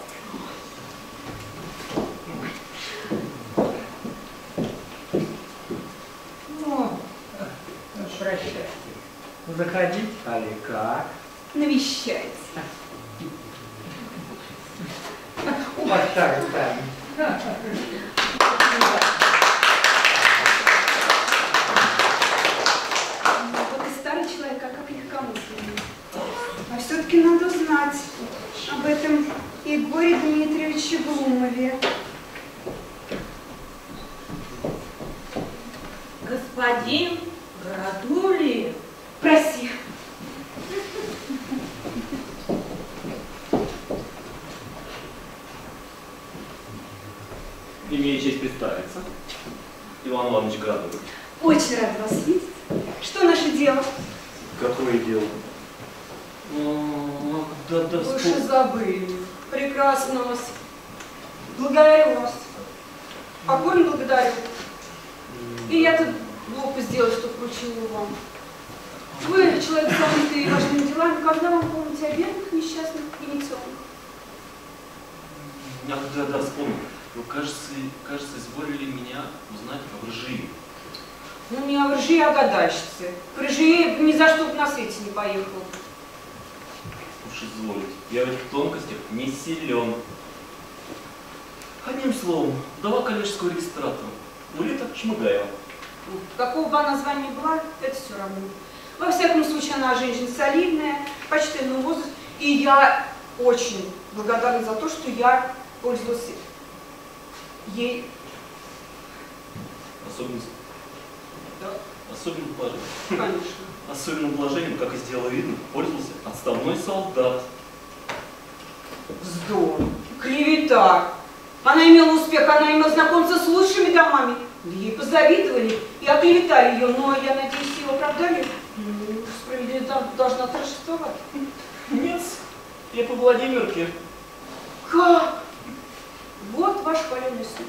Ну, прощайте. Заходите, али как? Навещайте. У вас память. Вот и старый человек, а как легкомысленный. А все-таки надо знать об этом Егоре Дмитриевиче Глумове. Господин Городули. Проси. Имею честь представиться. Иван Иванович Градовый. Очень рад вас видеть. Что наше дело? Какое дело? Ах, да, да, Вы вспом- уже забыли. Прекрасно вас. Благодарю вас. Покорно благодарю. И я тут глупо сделала, что поручила вам. Вы человек занятый важными делами, когда вам помните о бедных, несчастных и нецелых? Ах, да, да, вспомнил. Вы, кажется, кажется, изволили меня узнать о лжи. Ну, не о ржи, а о гадальщице. К ржи ни за что бы на свете не поехал. Уж изволите. Я в этих тонкостях не силен. Одним словом, вдова коллежского регистратора. Улита Шмыгаева. Ну, Какого бы она звания была, это все равно. Во всяком случае, она женщина солидная, почтенного возраста, и я очень благодарна за то, что я пользовалась ей. Особенно, Да, особенным положением. конечно. Особенным положением, как и сделало видно, пользовался отставной солдат. Вздор, клевета. Она имела успех, она имела знакомство с лучшими домами. Ей позавидовали и оклеветали ее, но я надеюсь, ее оправдали. Ну, Справедливость дол- должна торжествовать. Нет, я по Владимирке. Как? Вот ваш хваленый суд.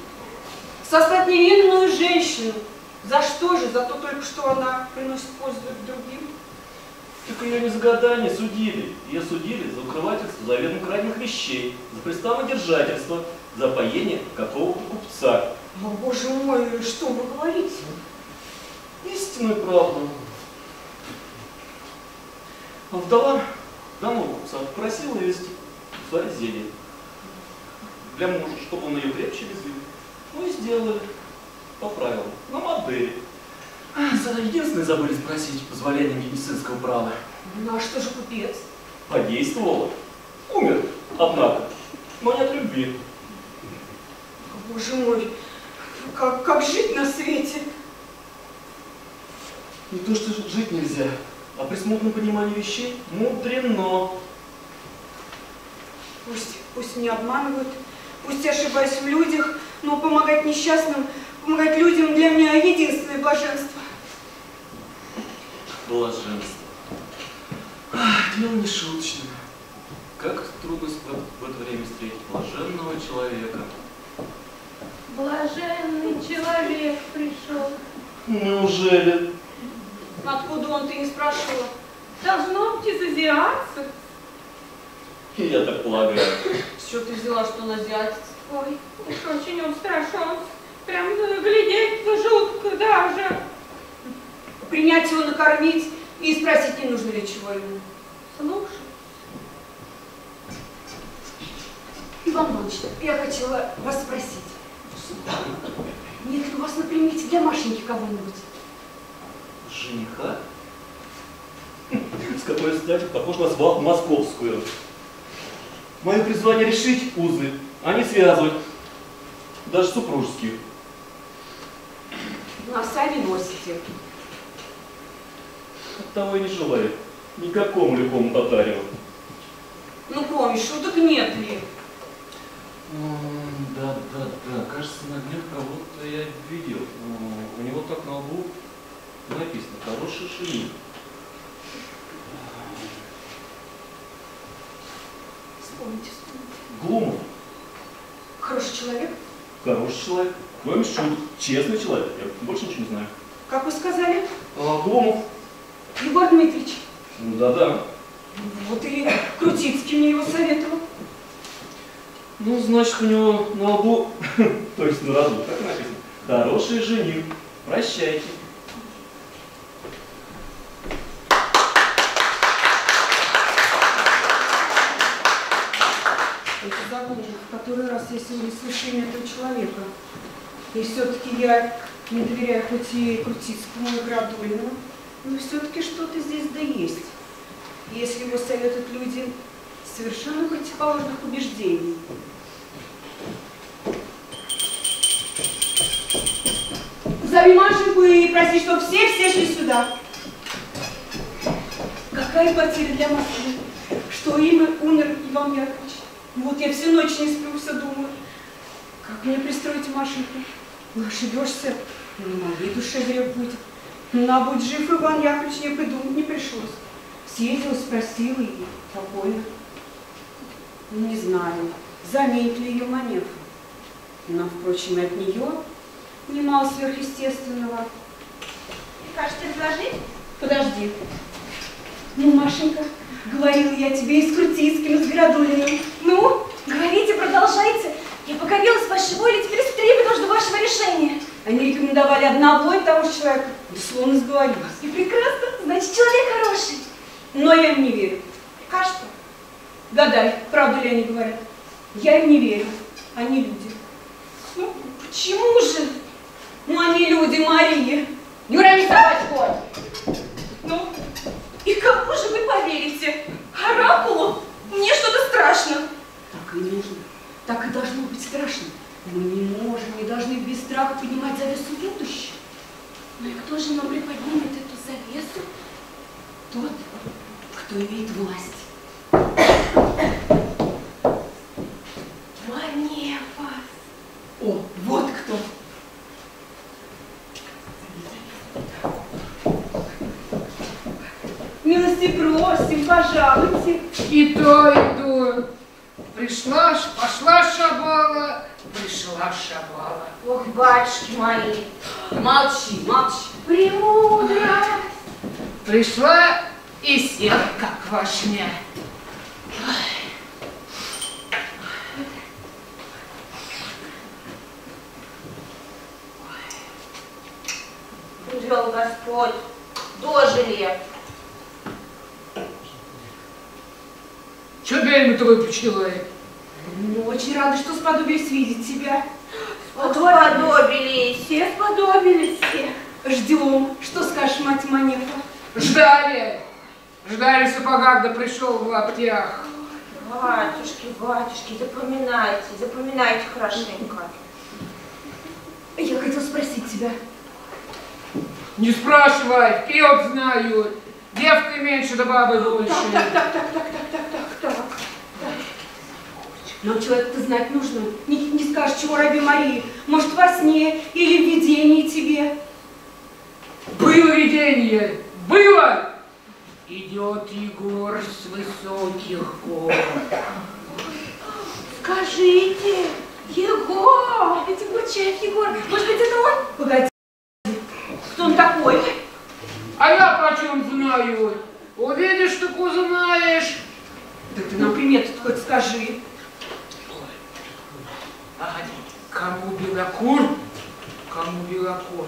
Создать невинную женщину. За что же? За то только, что она приносит пользу другим? Так ее не за гадание судили. Ее судили за укрывательство заведомо краденных вещей, за приставодержательство, за поение какого-то купца. О, боже мой, что вы говорите? Истинную правду. А вдова данного купца просила ее вести сварить зелье. Для мужа, чтобы он ее крепче везли. Ну и сделали. По правилам. На модели. А, единственное забыли спросить позволение медицинского права. Ну а что же купец? Подействовало. Умер, однако. Но не от любви. Боже мой, как, как жить на свете? Не то, что жить нельзя, а при смутном понимании вещей мудрено. Пусть, пусть не обманывают, пусть я ошибаюсь в людях, но помогать несчастным, помогать людям для меня единственное блаженство. Блаженство. Ах, дело не шуточное. Как трудно в, в это время встретить блаженного человека. Блаженный человек пришел. Неужели? Откуда он, ты не спрашивала? Должно быть из азиатцев. Я так полагаю. С чего ты взяла, что он азиатец? Ой, уж очень он страшен. Прям глядеть жутко даже. Принять его, накормить и спросить, не нужно ли чего ему. Слушай, Иван Иванович, я хотела вас спросить. Нет ли у вас на примете для Машеньки кого-нибудь? Жениха? С какой стати похож на свалку московскую. Мое призвание решить узы, а не связывать. Даже супружеские. Ну, а сами носите. Оттого и не желаю никакому лихому татарину. Ну, кроме шуток нет ли? Да, да, да. Кажется, на днях кого-то я видел. У него так на лбу написано «Хороший жених». Вспомните, вспомните. Глумов. Хороший человек? Хороший человек. Шуток. Честный человек. Я больше ничего не знаю. Как вы сказали? А, Глумов. Егор Дмитриевич. Ну да-да. Вот и Крутицкий мне его советовал. Ну, значит, у него на лбу, то есть на роду, так написано. Хороший жених. Прощайте. Это забыл, в который раз сегодня слышу имя этого человека. И все-таки я не доверяю хоть и Крутицкому, и Градулину, но все-таки что-то здесь да есть. Если его советуют люди совершенно противоположных убеждений. Зови Машеньку и проси, чтобы все-все шли сюда. Какая потеря для Москвы, что имя умер Иван Яковлевич. Вот я всю ночь не сплю, все думаю. Как мне пристроить Машеньку? Ну, ошибешься, на моей душе грех будет. На будь жив Иван Яковлевич, мне придумать не пришлось. Съездила, спросила и покойно. Не знаю, заметит ли ее маневр. Но, впрочем, и от нее немало сверхъестественного. Кажется, изложить? Подожди. Ну, Машенька, говорила я тебе и с Крутицким, и с Градулиным. Ну, говорите, продолжайте. Я покорилась вашей воле, теперь стребую нужно вашего решения. Они рекомендовали одного и того же человека. Безусловно, сговорилась. И прекрасно, значит, человек хороший. Но я им не верю. Кажется. Гадай, правду ли они говорят. Я им не верю. Они люди. Ну, почему же? Ну, они люди, Мария. Юра, не собачку. Ну, и кому же вы поверите? Оракулу? Мне что-то страшно. Так и нужно. Так и должно быть страшно. Мы не можем, не должны без страха поднимать завесу будущего. Ну и кто же нам приподнимет эту завесу? Тот, кто имеет власть. Манефа. О, вот кто. Милости просим, пожалуйте. И то иду. Пришла, ж- пошла шабала, пришла шабала. Ох, батюшки мои. Молчи, молчи. Премудрость. Пришла и села, как вашня. Удел Господь. Дожили. Че бельму-то выпучила? Ну, очень рада, что сподобились видеть тебя. Сподобились. Все сподобились. Все. Ждем. Что скажешь, мать Манефа? Ждали. Ждали в сапогах, да пришел в лаптях. Батюшки, батюшки, запоминайте, запоминайте хорошенько. Я хотел спросить тебя. Не спрашивай, вперед знаю. Девкой меньше, да бабы больше. Так, так, так, так, так, так, так. Нам человека-то знать нужно. Не, не скажешь, чего раби Марии. Может, во сне или в видении тебе. Было видение, было! Идет Егор с высоких гор. Скажите, Егор, ведь Гурчаев Егор, может быть, это он? Погоди. Кто узнают. Увидишь, так узнаешь. Да ты нам примету хоть скажи. Кому белокур, кому белокур.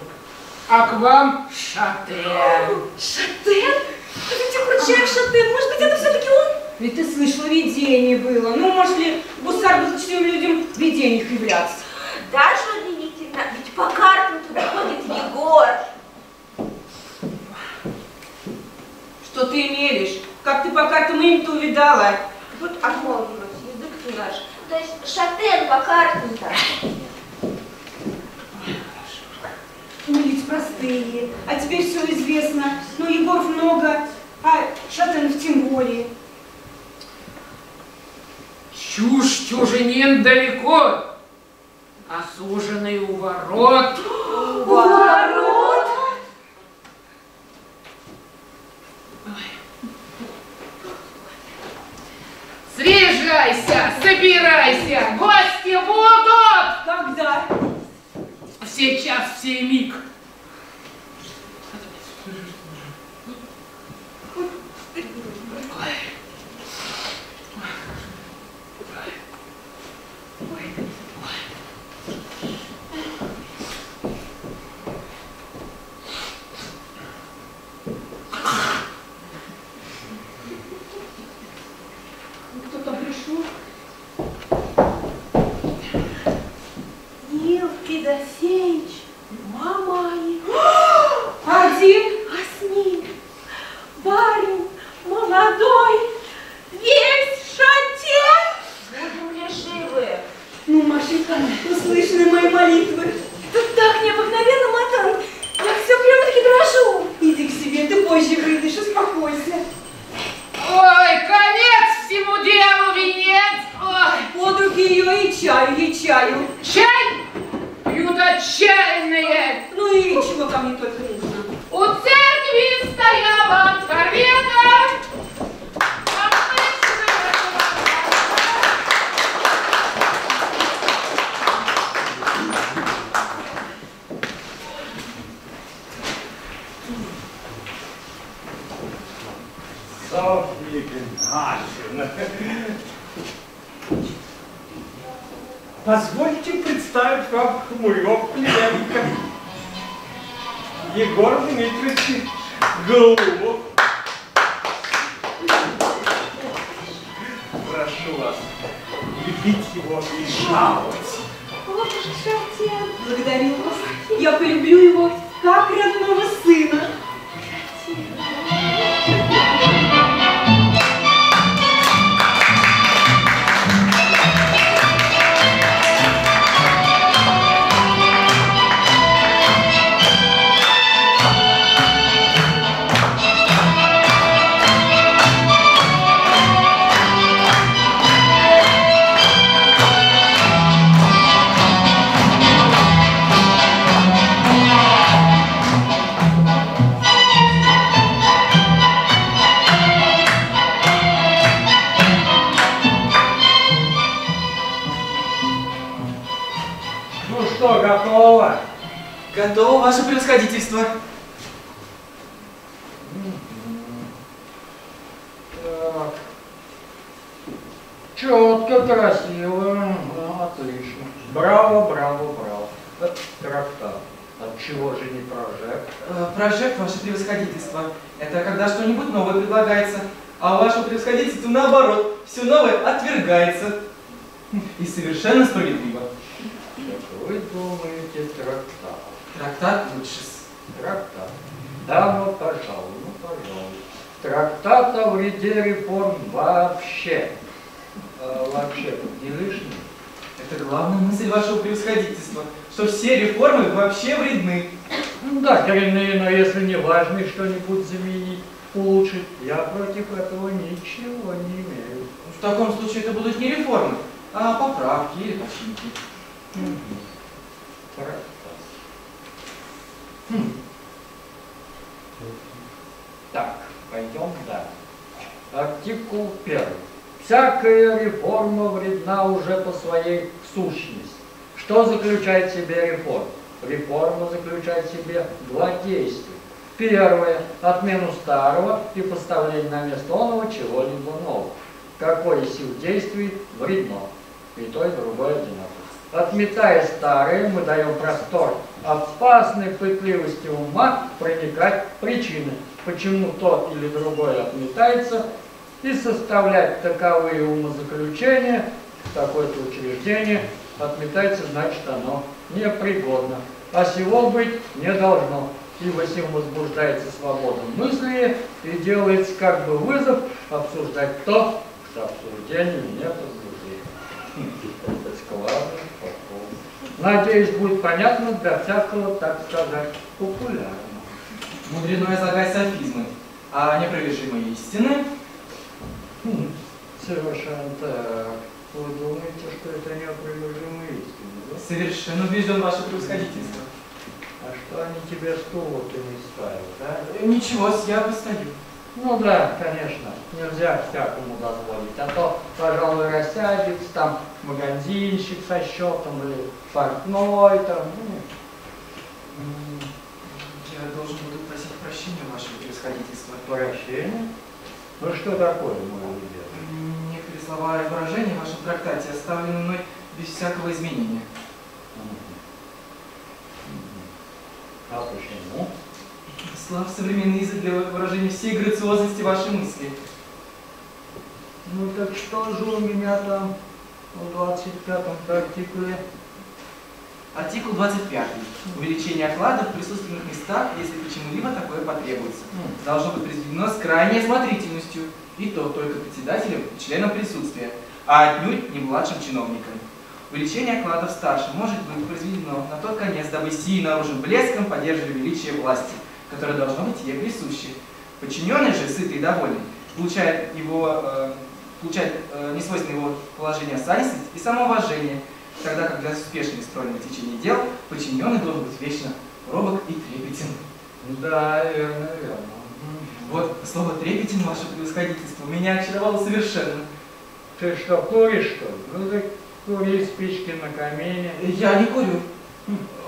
А к вам шатен. Шатен? А ведь Хрущев Шатен, может быть, это все-таки он? Ведь ты слышала, видение было. Ну, может ли гусар зачастым людям в видениях являться? Да, Жанна Никитина, ведь по картам туда ходит Егор. Что ты имелишь? Как ты по картам им-то увидала? Вот обмолвилась, язык ты наш. То есть шатен по картам-то. Улиц простые, а теперь все известно. Ну, Егоров много, а Шатенов тем более. Чушь чуженин далеко, а суженый у ворот. Ворот? Срежайся, собирайся, гости будут! Когда? Сейчас, в сей миг. Кто-то пришел? Нил Федосеевич, мамай. Один? А с ним барин молодой, весь шатен. Будем ли живы? Ну, Машенька, услышаны мои молитвы. Ты так необыкновенно, Матан. Я все прямо-таки дрожу. Иди к себе, ты позже выйдешь, успокойся. Ой, конец всему делу, венец! Ой, Под руки ее и чаю, и чаю. чай отчаянные. Ну и чего ко мне только нужно. У церкви стояла корвета. А мы Софья Игнатьевна, позвольте представить вам моего племянника Егор Дмитриевич Голубов. Прошу вас, любить его и жаловать. Вот уж шатен. Благодарю вас. Я полюблю его, как родного сына. Ну Готово, ваше превосходительство. Так. Четко, красиво. Ну, отлично. Браво, браво, браво. Это трактат. От чего же не прожект? Э, Прожект, ваше превосходительство, это когда что-нибудь новое предлагается, а у вашего превосходительства наоборот, все новое отвергается. И совершенно справедливо. Как вы думаете, трактат? Трактат лучше. Трактат. Да, ну, пожалуй, ну, пожалуй. Трактат о вреде реформ вообще. Э, вообще, не лишний. Это главная мысль вашего превосходительства, что все реформы вообще вредны. Ну Да, коренные, но если не важно что-нибудь заменить, улучшить, я против этого ничего не имею. В таком случае это будут не реформы, а поправки или починки. Трактат. Хм. Так, пойдем дальше. Артикул первый. Всякая реформа вредна уже по своей сущности. Что заключает в себе реформа? Реформа заключает в себе два действия. Первое. Отмену старого и поставление на место оного чего-либо нового. Какое сил действий вредно. И то, и другое одинаково. Отметая старое, мы даем простор опасной пытливости ума проникать в причины, почему то или другое отметается, и составлять таковые умозаключения, такое-то учреждение отметается, значит оно непригодно. А сего быть не должно, ибо сим возбуждается свобода мысли и делается как бы вызов обсуждать то, что обсуждению не. Это складно, Надеюсь, будет понятно для всякого, так сказать, популярного. Мудрено излагать софизмы, а непровержимые истины Хм, совершенно так. Вы думаете, что это неопровержимые истины, да? совершенно убежден ваше превосходительство. А что они тебе стул ты не ставят? Э, Ничего, я постою. Ну да, конечно, нельзя всякому дозволить, а то, пожалуй, рассядется там магазинщик со счетом или портной там. ну. Я должен буду просить прощения, ваше превосходительство. Прощение? Ну что такое, мой любезный? Некоторые слова и выражения в вашем трактате оставлены мной без всякого изменения. А почему? Слав современный язык для выражения всей грациозности вашей мысли. Ну так что же у меня там в 25-м артикле? Артикул 25. Увеличение оклада в присутственных местах, если почему-либо такое потребуется. Должно быть произведено с крайней осмотрительностью, и то только председателем и членом присутствия, а отнюдь не младшим чиновником. Увеличение окладов старшим может быть произведено на тот конец, дабы сии наружным блеском поддерживали величие власти, которое должно быть ей присуще. Подчиненный же, сытый и довольный, получает, его, э, получает э, несвойственное его положение осанистость и самоуважение, тогда как для успешного и стройного течения дел подчиненный должен быть вечно робок и трепетен. Да, верно, верно. Вот слово трепетен, ваше превосходительство, меня очаровало совершенно. Ты что, куришь, что ли? Ну так кури спички на камине. Я не курю.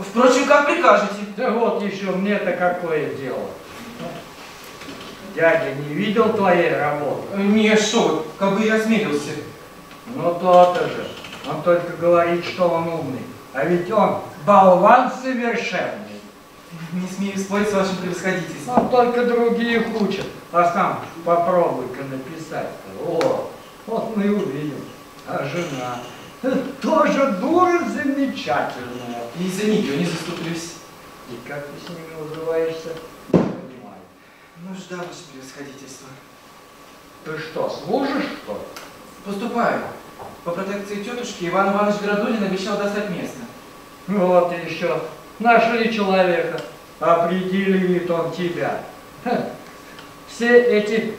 Впрочем, как прикажете. Да вот еще мне-то какое дело. Дядя не видел твоей работы? Э, Не, что как бы я осмелился. Ну то-то же. Он только говорит, что он умный. А ведь он болван совершенный. Не смею спорить с вашим превосходительством. Он только других учат. А сам попробуй-ка написать-то. О, вот мы и увидим. А жена? Тоже дура замечательная. И за нее не заступлюсь. И как ты с ними уживаешься? Не понимаю. Нужда, ваше превосходительство. Ты что, служишь, что ли? Поступаю. По протекции тетушки Иван Иванович Градулин обещал достать место. Ну вот еще. Нашли человека. Определит он тебя. Ха. Все эти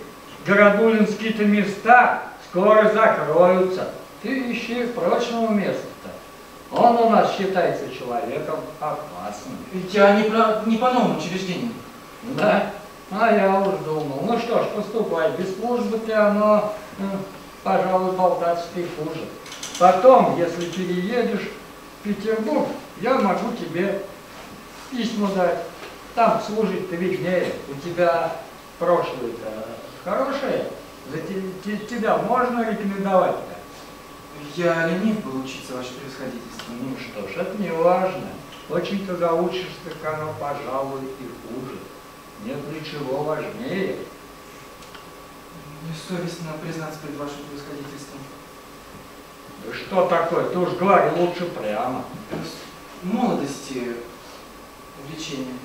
городулинские-то места скоро закроются. Ты ищи прочного места-то. Он у нас считается человеком опасным. Я не, про, не по новому учреждению. Да? А я уж думал. Ну что ж, поступай. Без службы-то оно, э, пожалуй, болтаться ты хуже. Потом, если переедешь в Петербург, я могу тебе письма дать. Там служить-то виднее. У тебя прошлое-то хорошее. За те- те- тебя можно рекомендовать-то? Я ленив был учиться, ваше превосходительство. Ну что ж, это не важно. Очень-то заучишься, так оно, пожалуй, и хуже. Нет ничего важнее. Мне совестно признаться перед вашим превосходительством. Да что такое? Ты уж говори лучше прямо. С молодости увлечение.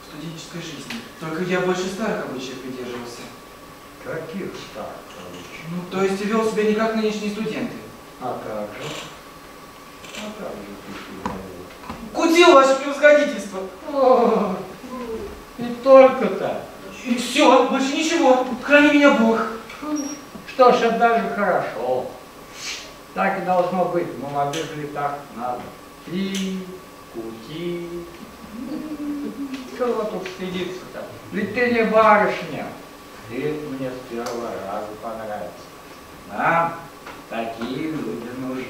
В студенческой жизни. Только я больше старых обычаев придерживался. Каких старых обычаев? Ну, то есть вел себя не как нынешние студенты. А как же? А как же ты говорил? Кутил ваше превосходительство. О, и только-то. И все, больше ничего. Храни меня Бог. Что ж, это даже хорошо. Так и должно быть. В молодых летах надо. Пи, кути. Чего тут стыдиться-то? Ведь ты не барышня. Ты мне с первого раза понравился. Нам такие люди нужны.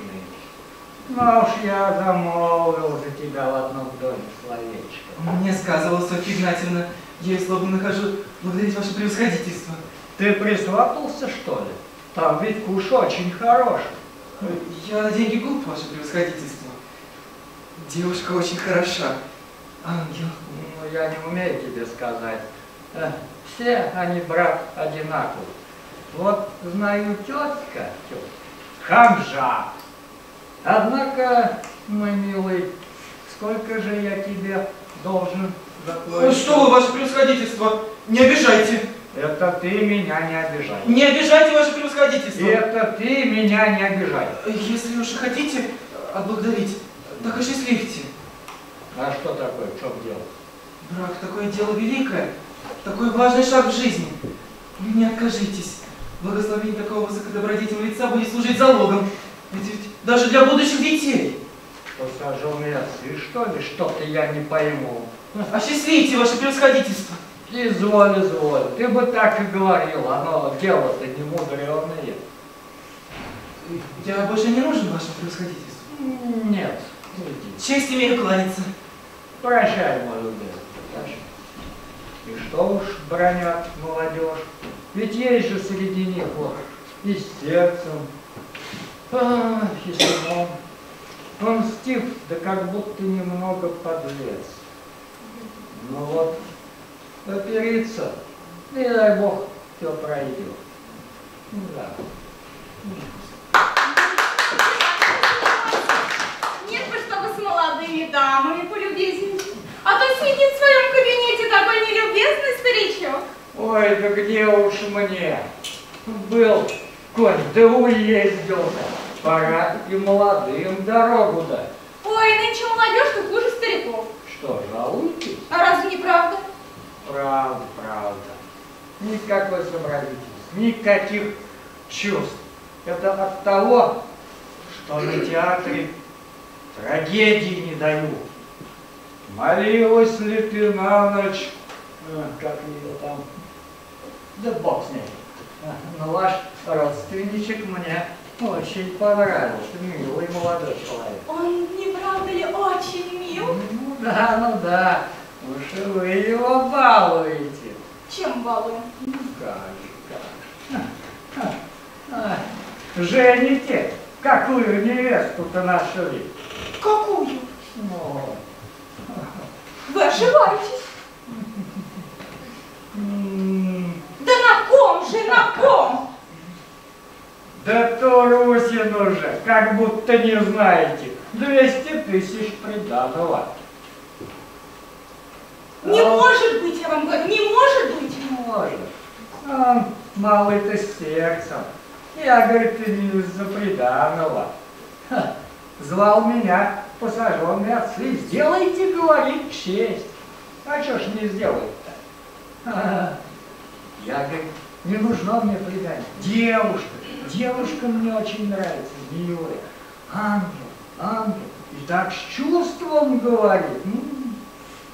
Ну уж я замолвил за тебя в одном доме словечко. Мне сказывала Софья Игнатьевна, я и слова не нахожу благодарить ваше превосходительство. Ты присватался, что ли? Там ведь куш очень хороший. Я на деньги глуп, ваше превосходительство. Девушка очень хороша. Ангел. Ну, я не умею тебе сказать. Все они, брат, одинаковы. Вот знаю тетка, тетка, ханжа. Однако, мой милый, сколько же я тебе должен заплатить? Что вы, ваше превосходительство, не обижайте. Это ты меня не обижай. Не обижайте ваше превосходительство. Это ты меня не обижай. Если уж и хотите отблагодарить, так осчастливьте. А что такое? В чем дело? Брак такое дело великое, такой важный шаг в жизни. Вы не откажитесь. Благословение такого высокодобродетельного лица будет служить залогом. Ведь ведь даже для будущих детей. Посажу мясы, что ли? Что-то я не пойму. Осчастливьте ваше превосходительство. Изволь, изволь. Ты бы так и говорил, оно дело-то не мудреное. Я больше не нужен вашему превосходительству. Нет, иди. Честь имею кланяться. Прощай, мой любезный, прощай. И что уж бронят молодежь, ведь есть же среди них вот и с сердцем, ах, и с умом. Он стив, да как будто немного подлец. Ну вот, опериться, и дай бог, все пройдет. Да. Нет бы, чтобы с молодыми дамами полюбезничать. А то сидит в своем кабинете. Ой, да где уж мне? Был конь, да уездил. Пора и молодым дорогу дать. Ой, нынче молодежь-то хуже стариков. Что, жалуетесь? А разве не правда? Правда, правда. Никакой сообразительности, никаких чувств. Это от того, что на театре трагедии не дают. Молилась ли ты на ночь, э, как ее там, да бог с ней. Но ваш родственничек мне очень понравился, милый молодой человек. Он, не правда ли, очень мил? Ну да, ну да, уж вы его балуете. Чем балуем? Как же, как же. А, Жените, какую невесту-то нашли? Какую? Ну, Вы ошибаетесь. Да на ком же, на ком? Да то Русин уже, как будто не знаете. Двести тысяч приданого. Не А, может быть, я вам говорю, не может быть. Может. Он малый-то сердцем. Я, говорит, не из-за приданого. Ха, Звал меня посаженные отцы. Сделайте, говорит, честь. А что ж не сделает-то? Я, говорит, не нужно мне предание. Девушка, девушка мне очень нравится, милая. Ангел, ангел. И так с чувством говорит.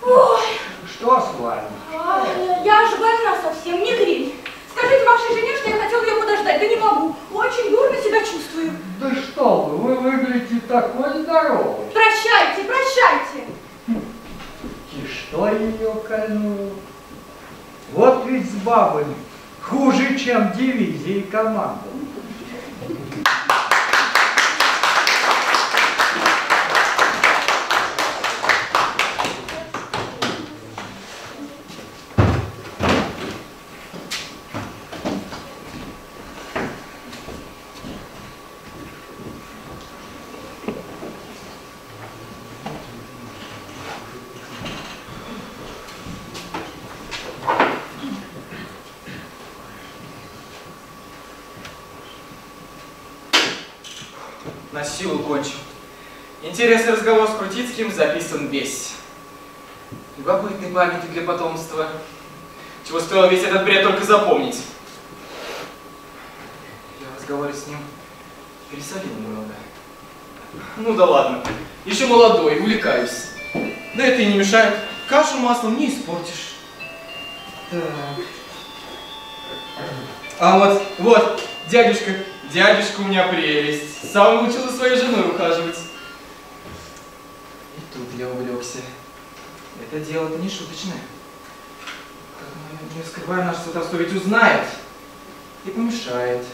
Ой, Что с вами? а, я же больна совсем, не гриль. Скажите вашей жене, что я хотела ее подождать, да не могу. Очень дурно себя чувствую. Да что вы, вы выглядите такой здоровый. Прощайте, прощайте. И что ее кольнуло? Вот ведь с бабами хуже, чем дивизии команды. На силу кончил. Интересный разговор с Крутицким записан весь. Любопытный памятник для потомства. Чего стоило весь этот бред только запомнить. Я в разговоре с ним пересолил немного. Ну да ладно. Еще молодой, увлекаюсь. Да это и не мешает. Кашу маслом не испортишь. Так. А вот, вот, дядюшка, дядюшка у меня прелесть. Сам учил за своей женой ухаживать. Я увлекся. Это дело-то не шуточное. Как мы не скрываем наше сватовство, ведь узнает и помешает.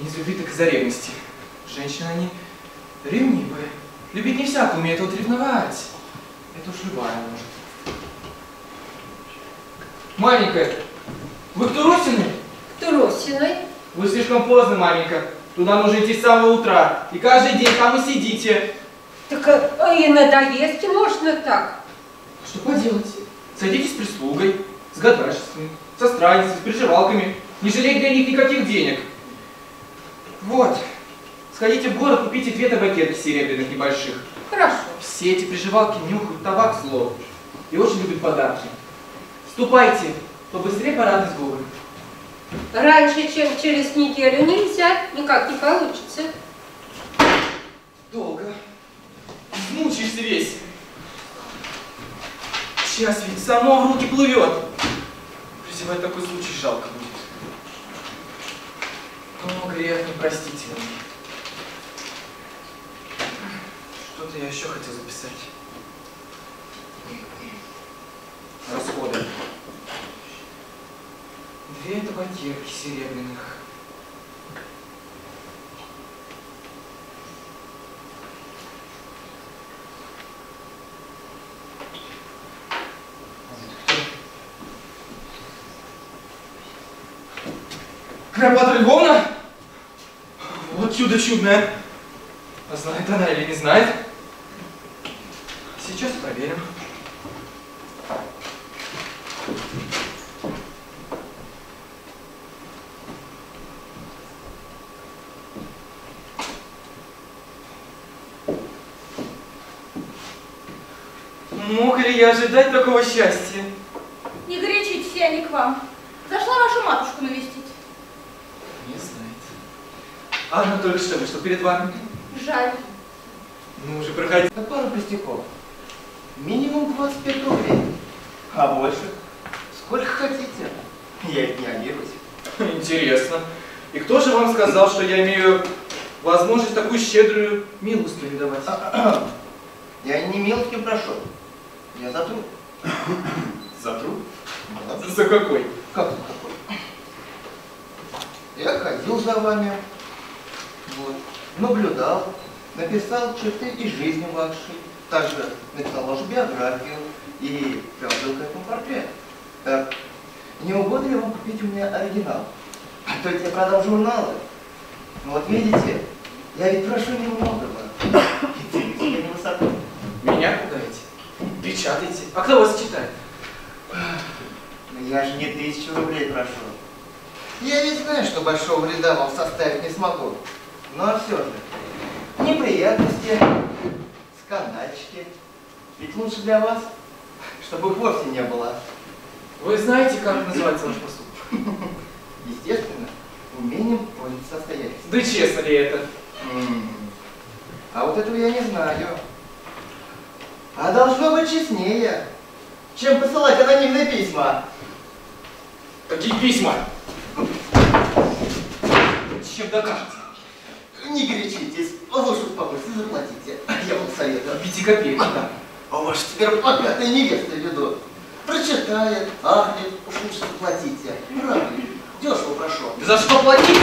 Не из любви, так из-за ревности. Женщины, они ревнивые. Любить не всяко умеет, вот ревновать. Это уж любая может. Маленькая, вы к Турусиной? К Турусиной? Вы слишком поздно, маленька. Туда нужно идти с самого утра. И каждый день там и сидите. Так а, и надоесть можно так. Что поделать? Садитесь с прислугой, с гадальщицами, со страницей, с приживалками. Не жалеть для них никаких денег. Вот. Сходите в город, купите две табакерки серебряных небольших. Хорошо. Все эти приживалки нюхают табак зло. И очень любят подарки. Ступайте, побыстрее парадный сборы. Раньше, чем через неделю нельзя, никак не получится. Долго. Измучаешься весь. Сейчас ведь само в руки плывет. Призевать такой случай жалко будет. О, грех непростительный. Что-то я еще хотел записать. Расходы. Две табакерки серебряных. Клеопатра Львовна? Вот чудо чудное. А знает она или не знает? Сейчас проверим. Мог ли я ожидать такого счастья? Не горячитесь, я не к вам. Зашла вашу матушку навестить. Не знает. А она только что вышла перед вами. Жаль. Ну уже проходи. Да пару пустяков. Минимум 25 рублей. А больше? Сколько хотите. Я ведь не обижусь. Интересно. И кто же вам сказал, что я имею возможность такую щедрую милость передавать? Я не мелким прошу. Я за труд. За труд? За какой? Как за какой? Я ходил за вами, вот, наблюдал, написал черты из жизни вашей, также написал вашу биографию и приложил к этому портрет. Так, не угодно ли вам купить у меня оригинал? А то я продам журналы. Ну вот видите, я ведь прошу немного. Невысоко. Меня пугаете? Печатайте. А кто вас читает? Я же не тысячу рублей прошу. Я ведь знаю, что большого вреда вам составить не смогу. Но все же, неприятности, скандальчики. Ведь лучше для вас, чтобы их вовсе не было. Вы знаете, как называется ваш поступок? Естественно, умением пользоваться обстоятельствами. Да честно ли это? М. А вот этого я не знаю. А должно быть честнее, чем посылать анонимные письма. Какие письма? Чем докажете? Не горячитесь, лучше успокойтесь, заплатите. Я вам советую. Пяти копеек, да. А ваша теперь богатая невеста веду. Прочитает, ахнет, уж лучше заплатите. Правда, дешево прошу. Да за что платить?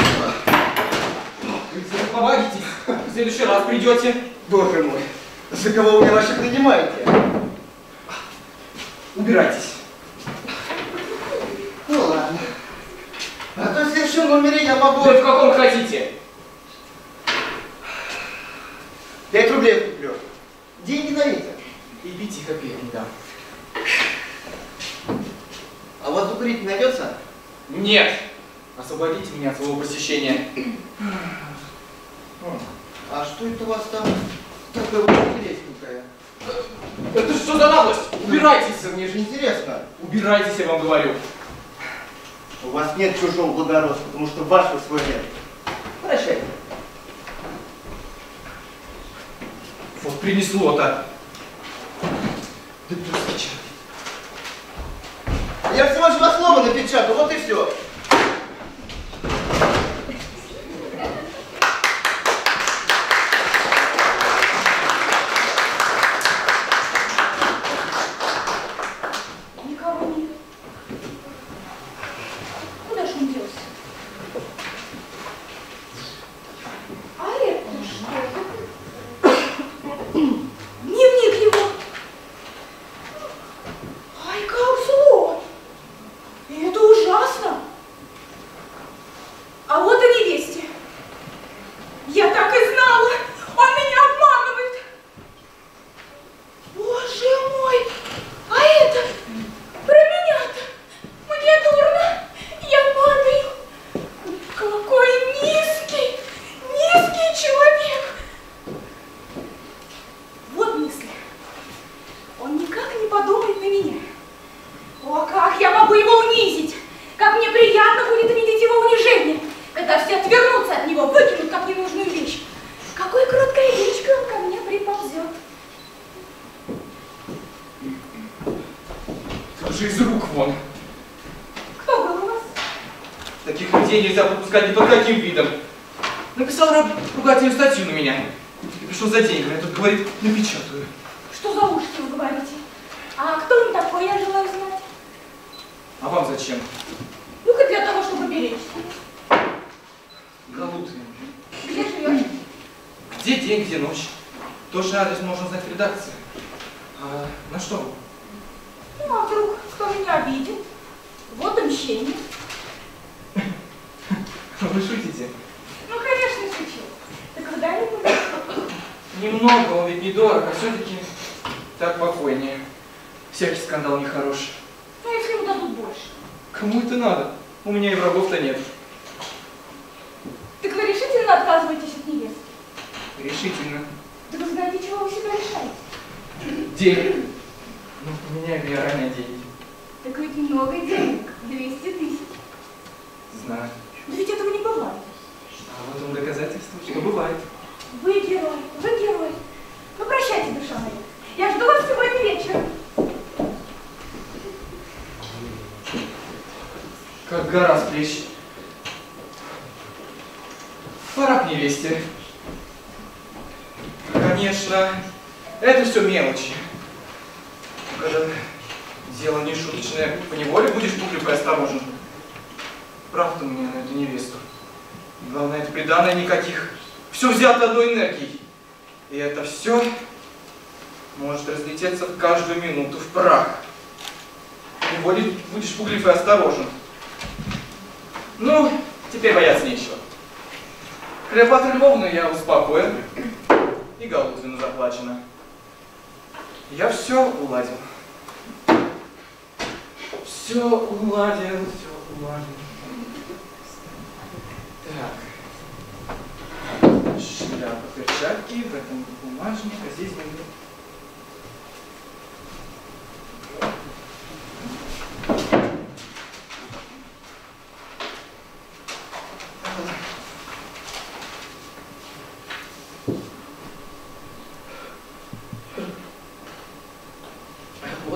Если вы помогитесь, в следующий раз придете. Боже мой, за кого вы меня вообще принимаете? Убирайтесь. Ну ладно. А то в следующем номере я могу... Да в каком хотите? Пять рублей куплю. Деньги на ветер. И пяти копеек не дам. А у вас закурить найдется? Нет! Освободите меня от своего посещения. А что это у вас там такое вот интересненькое? Это что за наглость? Убирайтесь! Мне же интересно. Убирайтесь, я вам говорю. У вас нет чужого благородства, потому что вашего свой нет. Прощайте. Вот принесло-то. Да просто чё. Я всего лишь два слова напечатал, вот и все. допускать ни под каким видом.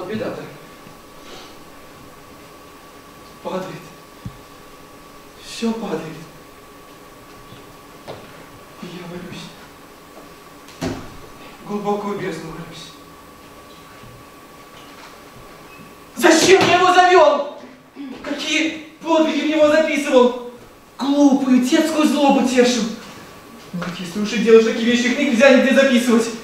Вот беда-то. Падает. Все падает. И я валюсь. глубоко бездну валюсь. Зачем я его завел? Какие подвиги в него записывал? Глупую, детскую злобу тешил. Нет, если уж и делаешь такие вещи, их нельзя нигде записывать.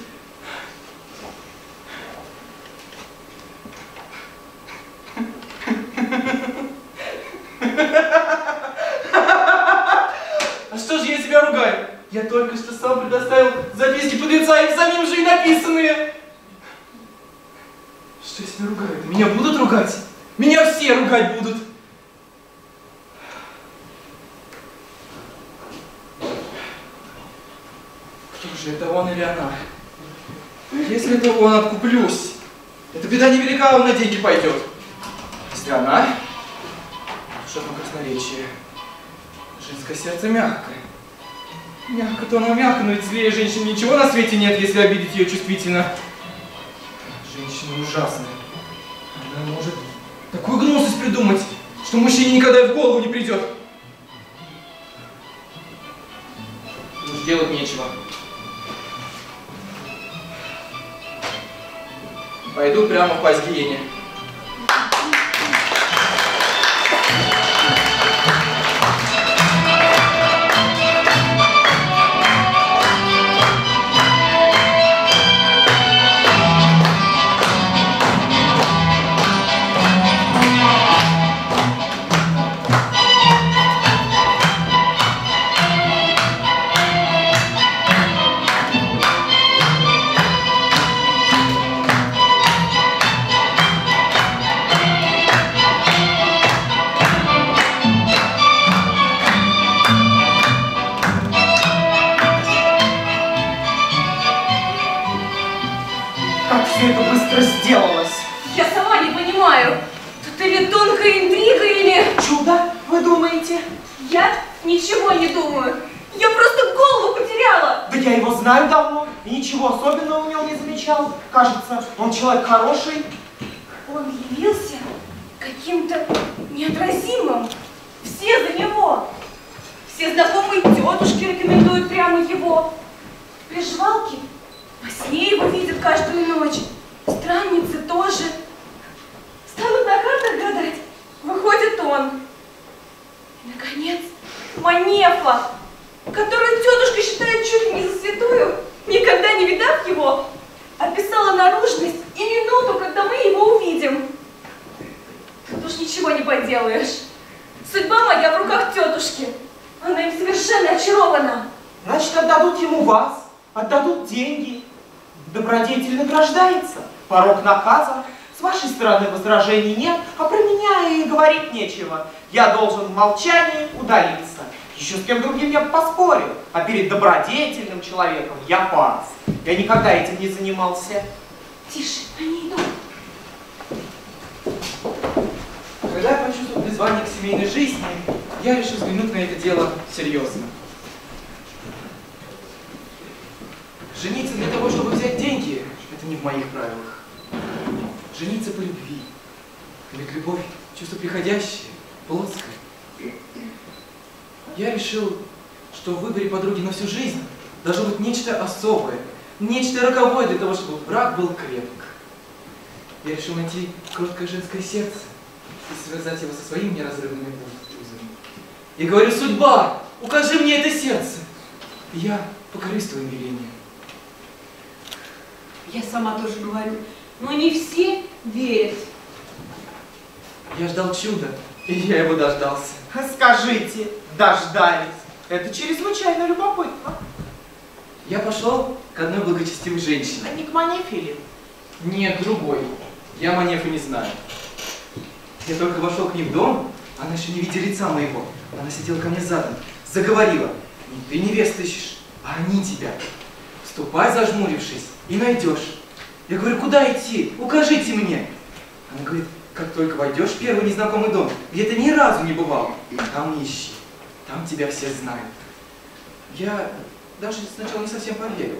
ее чувствительно. Женщина ужасна. Был крепок. Я решил найти кроткое женское сердце и связать его со своими неразрывными узами. И говорю, судьба, укажи мне это сердце. И я покорюсь твоим велением. Я сама тоже говорю, но не все верят. Я ждал чуда, и я его дождался. Скажите, дождались. Это чрезвычайно любопытно. Я пошел к одной благочестивой женщине. А не к Манефе Нет, другой. Я Манефу не знаю. Я только вошел к ней в дом, она еще не видя лица моего. Она сидела ко мне задом, заговорила. Ты невесту ищешь, а они тебя. Ступай, зажмурившись, и найдешь. Я говорю, куда идти? Укажите мне. Она говорит, как только войдешь в первый незнакомый дом, где ты ни разу не бывал, там ищи. Там тебя все знают. Я даже сначала не совсем поверил.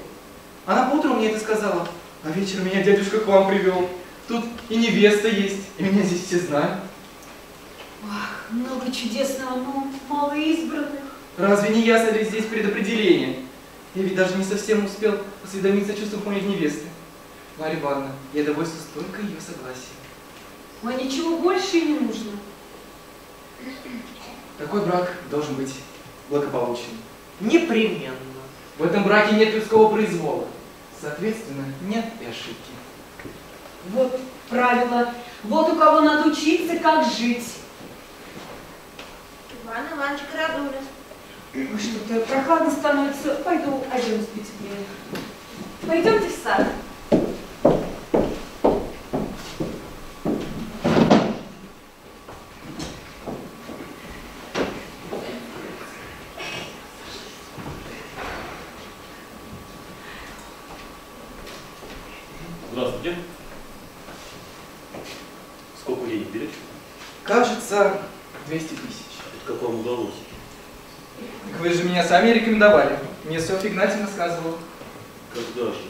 Она поутру мне это сказала, а вечером меня дядюшка к вам привел. Тут и невеста есть, и меня здесь все знают. Ах, много чудесного, но мало избранных. Разве не ясно ли здесь предопределение? Я ведь даже не совсем успел осведомиться о чувствах моей невесты. Марья Ивановна, я довольствуюсь только ее согласием. А ничего больше и не нужно. Такой брак должен быть благополучен. Непременно. В этом браке нет людского произвола. Соответственно, нет и ошибки. Вот правило. Вот у кого надо учиться, как жить. Иван Иванович Градулин. Ой, что-то прохладно становится. Пойду оденусь потеплее. Пойдемте в сад. Здравствуйте. Сколько денег берете? Кажется, 200 тысяч. Это как вам удалось? Так вы же меня сами рекомендовали. Мне Софья Игнатьевна сказывала. Когда же?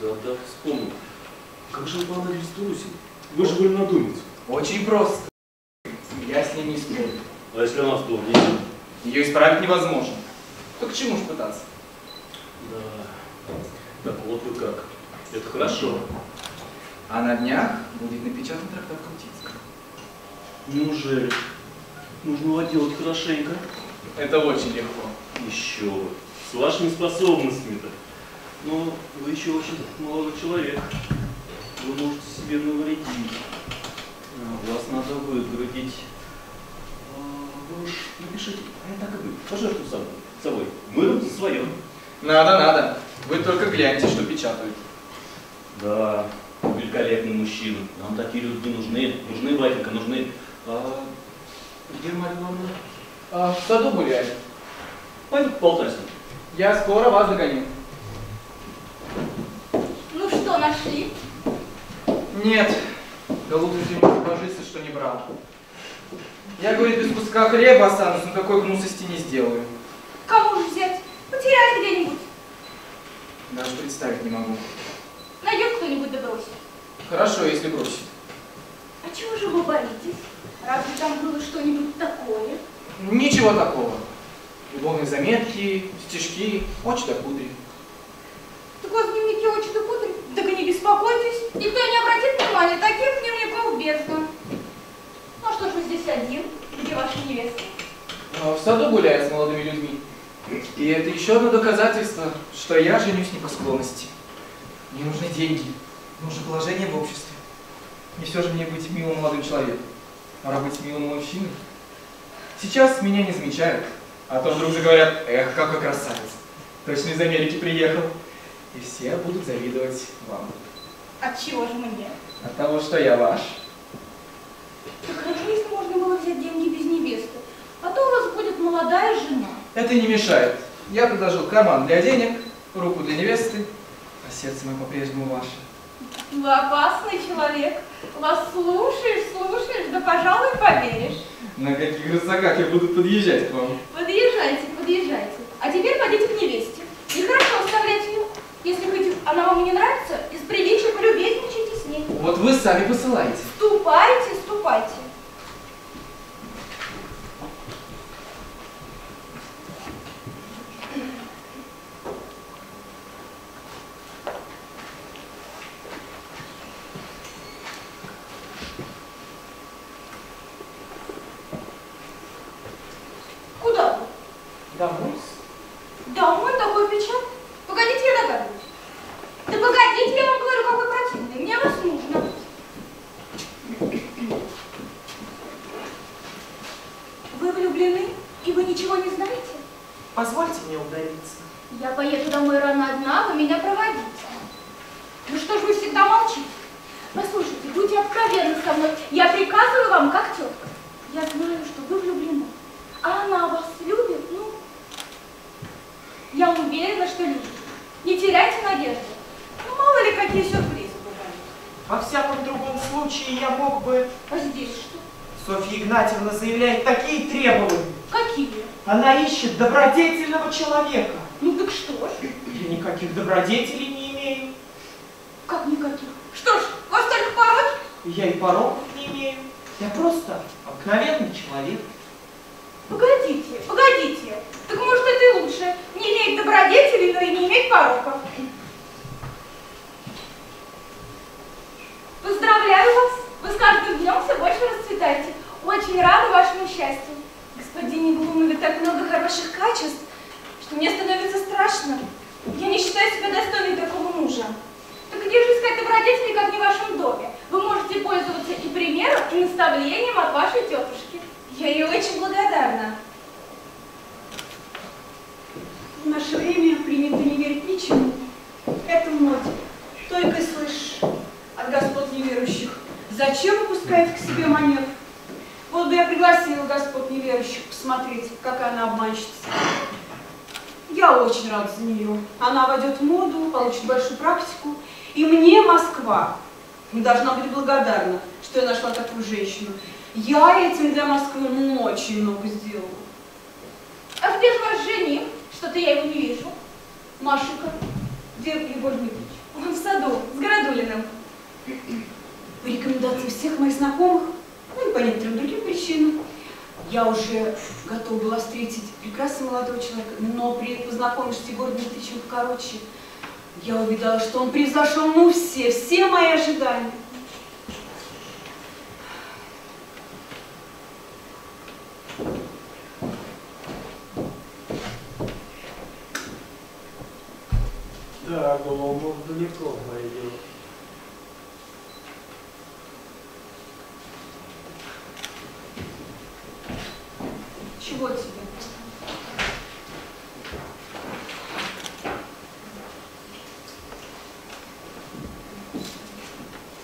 Да, да, вспомнил. Как же вы в же вольнодумец. Очень просто. Я с ней не спорю. А если она вспомнит? Ее исправить невозможно. То к чему ж пытаться? Да. Так вот вы как. Это хорошо. А на днях будет напечатан трактат Крутицкого. Неужели? Нужно его делать хорошенько. Это очень легко. Еще бы. С вашими способностями-то. Но вы еще очень молодой человек. Вы можете себе навредить. А, Вас надо выгородить. А, Вы уж напишите, а я так и быть. Пожертвую собой. собой. Вы за свое. Надо, надо. Вы только гляньте, что печатают. Да, великолепный мужчина. Нам такие люди нужны. Нужны, батенька, нужны. А, где Марья Ивановна? А, в саду гуляет. Пойду поболтай Я скоро вас догоню. Ну что, нашли? Нет, да лучше ты не божится, что не брал. Я, говорит, без куска хлеба останусь, но такой гнусости не сделаю. Кого же взять? Потеряли где-нибудь. Даже представить не могу. Найдет кто-нибудь да бросит. Хорошо, если бросит. А чего же вы боитесь? Разве там было что-нибудь такое? Ничего такого. любовные заметки, стишки, очень до кудри. Так у вас в дневнике очень кудри. Так и не беспокойтесь, никто не обратит внимания, таких дневников бездна. Ну а что ж вы здесь один? Где ваша невеста? А, В саду гуляет с молодыми людьми. И это еще одно доказательство, что я женюсь не по склонности. Мне нужны деньги, нужно положение в обществе. Не все же мне быть милым молодым человеком, пора быть милым мужчиной. Сейчас меня не замечают, а то вдруг заговорят, эх, какой красавец, точно из Америки приехал. И все будут завидовать вам. От чего же мне? От того, что я ваш. Так хорошо, если можно было взять деньги без невесты. А то у вас будет молодая жена. Это не мешает. Я предложил карман для денег, руку для невесты, а сердце мое по-прежнему ваше. Вы опасный человек. Вас слушаешь, слушаешь, да пожалуй поверишь. На каких рысаках я буду подъезжать к вам? Подъезжайте, подъезжайте. А теперь пойдите к невесте. Нехорошо оставлять. Если хоть она вам не нравится, из приличия полюбезничайте с ней. Вот вы сами посылаете. Ступайте, ступайте.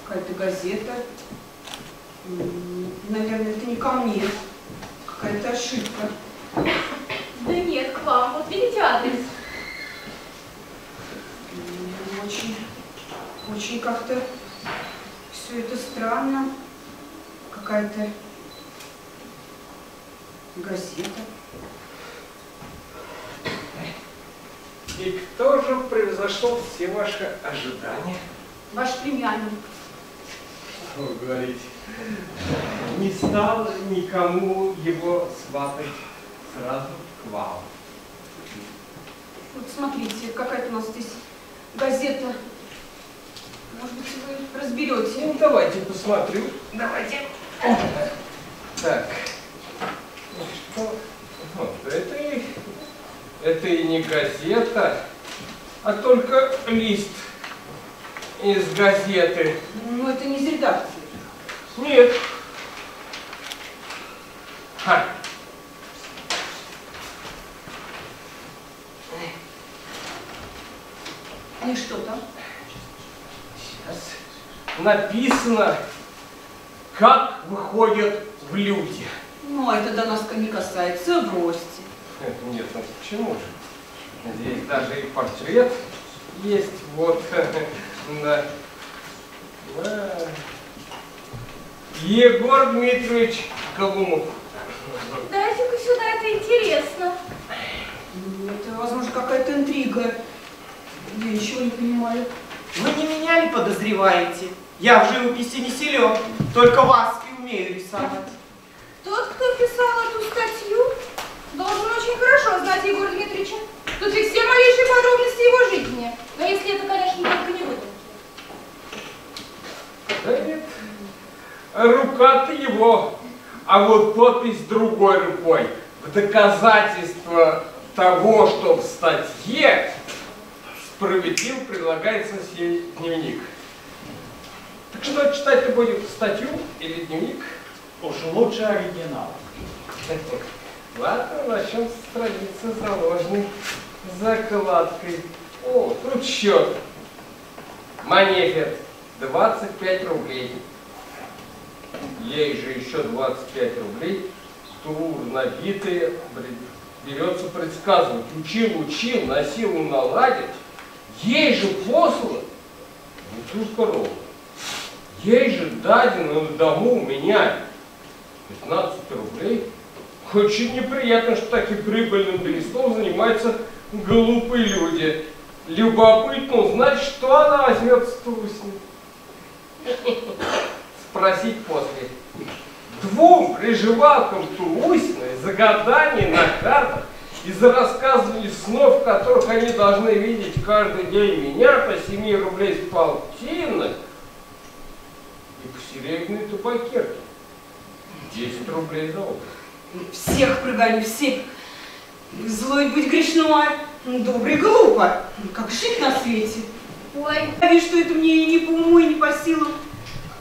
Какая-то газета. Наверное, это не ко мне. Какая-то ошибка. Да нет, к вам. Вот видите адрес? Очень, очень как-то все это странно. Какая-то газета. И кто же превзошел все ваши ожидания? Ваш племянник. Говорите? Не стал никому его сватать сразу к вам. Вот смотрите, какая-то у нас здесь газета. Может быть, вы разберете. Ну, давайте посмотрю. Давайте. Так. Ну, Что? Вот, это, и- это и не газета, а только лист из газеты. Ну, это не из редакции. Нет. Ха. И что там? Сейчас. Написано, как выходят в люди. Ну, а это до нас не касается, бросьте. Нет, ну почему же? Здесь даже и портрет есть. Вот. Да. Да. Егор Дмитриевич Колумов. Дайте-ка сюда, это интересно. Ну, Это, возможно, какая-то интрига. Я ничего не понимаю. Вы не меня ли подозреваете? Я в живописи не силен, только вас и умею рисовать. Тот, кто писал эту статью, должен очень хорошо знать Егора Дмитриевича. Тут ведь все малейшие подробности его жизни. Но если это, конечно, только не выдумки. Да нет, рука-то его, а вот подпись другой рукой. В доказательство того, что в статье справедливо предлагается сей дневник. Так что читать-то будем статью или дневник? Уж лучше оригинал. Ладно, начнем с страницы заложенной закладкой. О, тут счет. Манефет 25 рублей. Ей же еще 25 рублей. Тур набитые берется предсказывать. Учил, учил, на силу наладить. Ей же послано не ту корову. Ей же дадено на дому у меня 15 рублей. Очень неприятно, что таким прибыльным листом занимаются глупые люди. Любопытно узнать, что она возьмет с Тусни. Спросить после. Двум приживалкам Туусиной за гадание на картах и за рассказывание снов, в которых они должны видеть каждый день меня по 7 рублей с полтинной и по серебряной табакерке. 10 рублей за опыт. Всех прогоню, всех. Злой быть грешно, добрый глупо. Как жить на свете? Ой, Я вижу, что это мне и не по уму, и не по силам.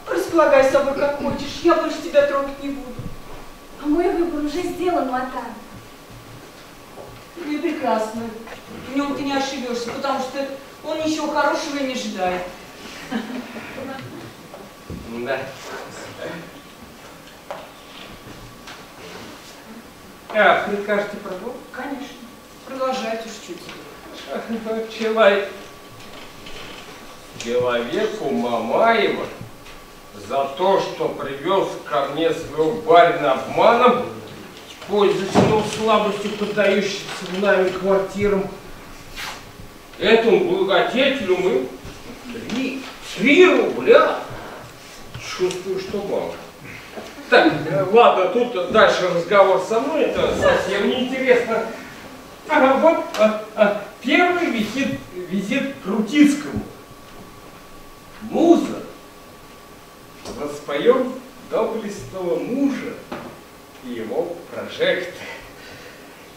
Располагай собой как хочешь, я больше тебя трогать не буду. а мой выбор уже сделан, Матан. Ну и прекрасно. В нем ты не ошибешься, потому что он ничего хорошего и не ожидает. Да. А, прикажете продолжить? Конечно. Продолжайте уж чуть. Ну, Человек, человеку Мамаева за то, что привез ко мне своего барина обманом, пользуясь его слабостью, поддающимся в нами квартирам, этому благодетелю мы три, три рубля. Чувствую, что мало. Так, э, ладно, тут дальше разговор со мной, это совсем неинтересно. Ага, вот а, а, первый визит, визит Крутицкому. Муза. Воспоем доблестного мужа и его прожекты.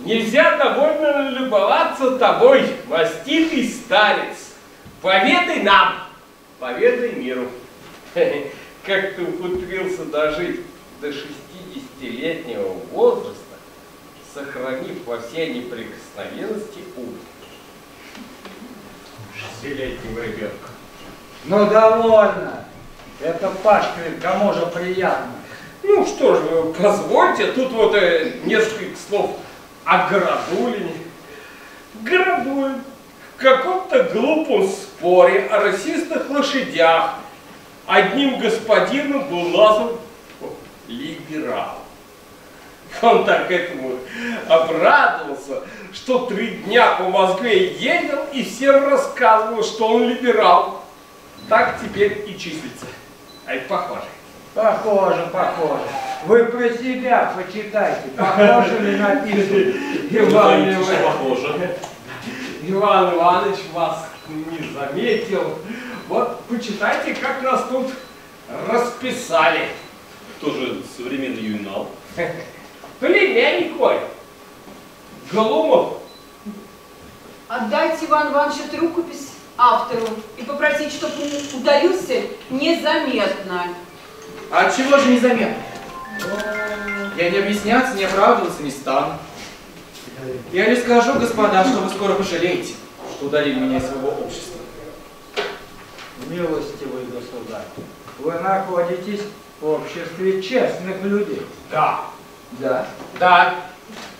Нельзя довольно любоваться тобой, маститый старец. Поведай нам, поведай миру, как ты ухитрился дожить до 60-летнего возраста, сохранив во всей неприкосновенности ум. Шестилетнего ребенка. Ну довольно. Это Пашка, кому же приятно. Ну что ж, позвольте, тут вот э, несколько слов о Градулине. Градулин в каком-то глупом споре о расистых лошадях одним господином был назван либерал. Он так этому обрадовался, что три дня по Москве ездил и всем рассказывал, что он либерал. Так теперь и числится. А это похоже. Похоже, похоже. Вы про себя почитайте, похоже ли написано. Иван Иван Иванович, похоже. Иван Иванович вас не заметил. Вот почитайте, как нас тут расписали. Тоже современный юнал. Племянник мой. Голумов. Отдайте Иван Иванович эту рукопись автору и попросить, чтобы он удалился незаметно. А от чего же незаметно? Я не объясняться, не оправдываться не стану. Я лишь скажу, господа, что вы скоро пожалеете, что удалили меня из своего общества. Милостивый государь, вы находитесь в обществе честных людей. Да. Да. Да.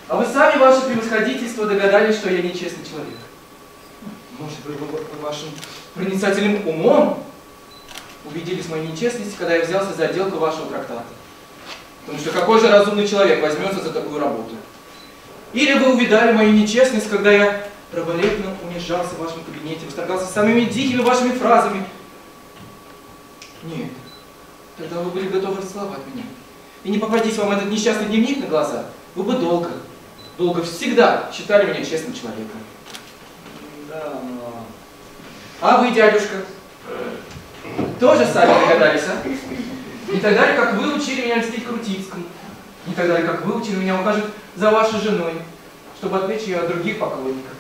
А вы сами, ваше превосходительство, догадались, что я нечестный человек. Может быть, вы вашим проницательным умом убедились в моей нечестности, когда я взялся за отделку вашего трактата. Потому что какой же разумный человек возьмется за такую работу? Или вы увидали мою нечестность, когда я раболепно унижался в вашем кабинете, восторгался самыми дикими вашими фразами? Нет. Тогда вы были готовы расцеловать меня. И не попадись вам этот несчастный дневник на глаза, вы бы долго, долго всегда считали меня честным человеком. Да. А вы, дядюшка, тоже сами догадались, а? Не так далее, как вы учили меня льстить Крутицкому. Не так далее, как вы учили меня ухаживать за вашей женой, чтобы отвлечь ее от других поклонников.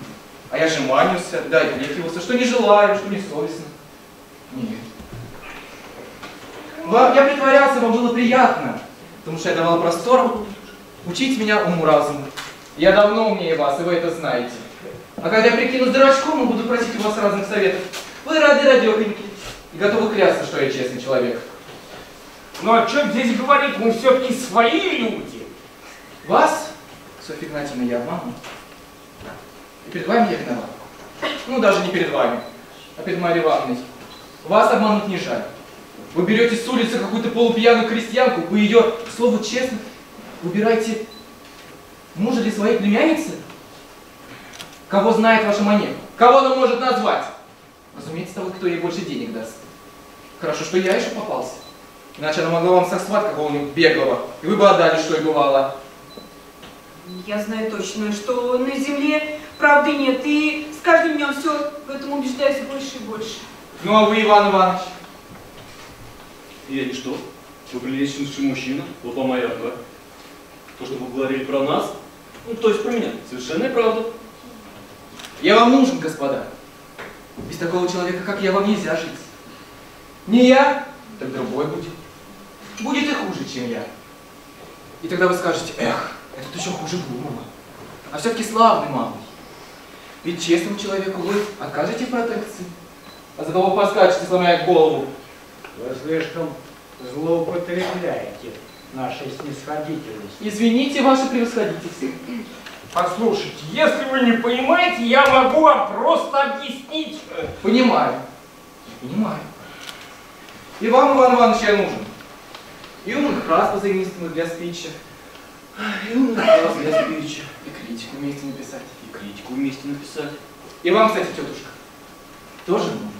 А я же манился, да, и отнекивался, что не желаю, что не совестно. Нет. Вам, я притворялся, вам было приятно, потому что я давал простор учить меня уму-разуму. Я давно умнее вас, и вы это знаете. А когда я прикинусь дурачком и буду просить у вас разных советов, вы рады радехоньки и готовы клясться, что я честный человек. Ну а что здесь говорить? Мы все-таки свои люди. Вас, Софья Игнатьевна, я обманул. И перед вами я виноват. Ну, даже не перед вами, а перед Марьей Ивановной. Вас обмануть не жаль. Вы берете с улицы какую-то полупьяную крестьянку, вы ее, к слову честно, выбираете мужа для своей племянницы? Кого знает ваша манера? Кого она может назвать? Разумеется, того, кто ей больше денег даст. Хорошо, что я еще попался. Иначе она могла вам сослать какого-нибудь беглого, и вы бы отдали, что и бывало. Я знаю точно, что на земле правды нет, и с каждым днем все в этом убеждаюсь больше и больше. Ну а вы, Иван Иванович? Я и что? Вы приличнейший мужчина, вот вам моя да? То, что вы говорили про нас, ну, то есть про меня, совершенная правда. Я вам нужен, господа. Без такого человека, как я, вам нельзя жить. Не я, так другой будет. Будет и хуже, чем я. И тогда вы скажете, эх, этот еще хуже Глумова. А все-таки славный малый. Ведь честному человеку вы откажете в протекции. А за кого поскачете, сломая голову? Вы слишком злоупотребляете нашей снисходительностью. Извините, ваше превосходительство. Послушайте, если вы не понимаете, я могу вам просто объяснить. Понимаю. Понимаю. И вам, Иван Иванович, я нужен. И умных фраз позаимствованных для спича. И умных фраз для спича. И критику вместе написать. И критику вместе написать. И вам, кстати, тетушка, тоже нужен.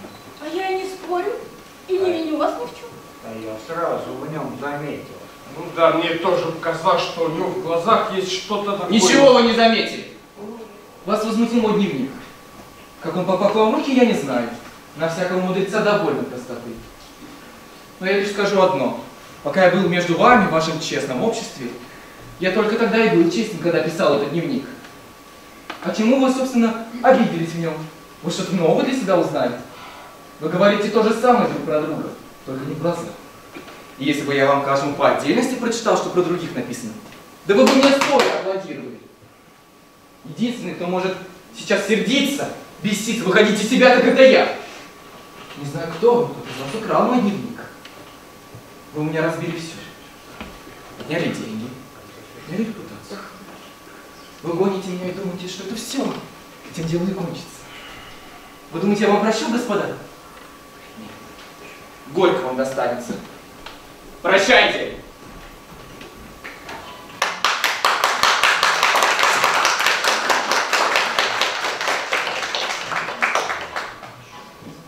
А я и не спорю, и не виню вас ни в чем. А я сразу в нем заметил. Ну да, мне тоже показалось, что у него в глазах есть что-то такое. Ничего вы не заметили. Вас возмутил мой дневник. Как он попал в руки, я не знаю. На всякого мудреца довольно простоты. Но я лишь скажу одно. Пока я был между вами в вашем честном обществе, я только тогда и был честен, когда писал этот дневник. А чему вы, собственно, обиделись в нем? Вы что-то новое для себя узнали? Вы говорите то же самое друг про друга, только не в глаза. Если бы я вам, скажем, по отдельности прочитал, что про других написано, да вы бы мне стоя аплодировали. Единственный, кто может сейчас сердиться, беситься, выходить из себя, так это я. Не знаю, кто вы, кто из вас украл мой дневник. Вы у меня разбили все. Отняли деньги, отняли репутацию. Вы гоните меня и думаете, что это все. Этим дело и кончится. Вы думаете, я вам прощу, господа? Нет. Горько вам достанется. Прощайте!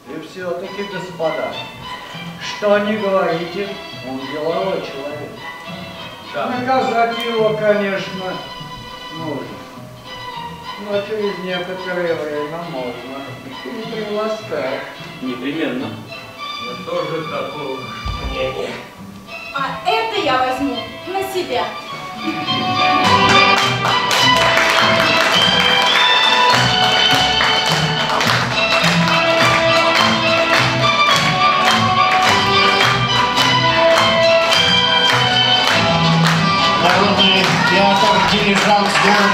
И все-таки, господа, что не говорите, он деловой человек. Наказать его, конечно, нужно. Но через некоторое время можно и приласкать. Непременно. Я тоже такого мнения. А это я возьму на себя. Народный театр «Дилижанс»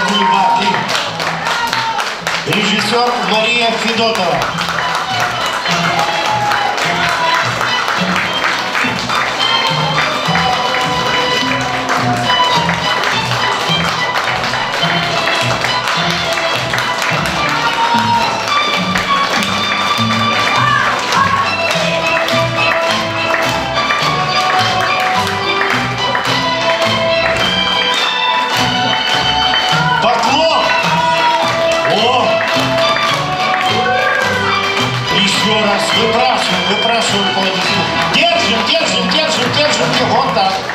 Кульбаки. Режиссер Мария Федотова. свою позицию. Держим, держим, держим, держим. Вот так.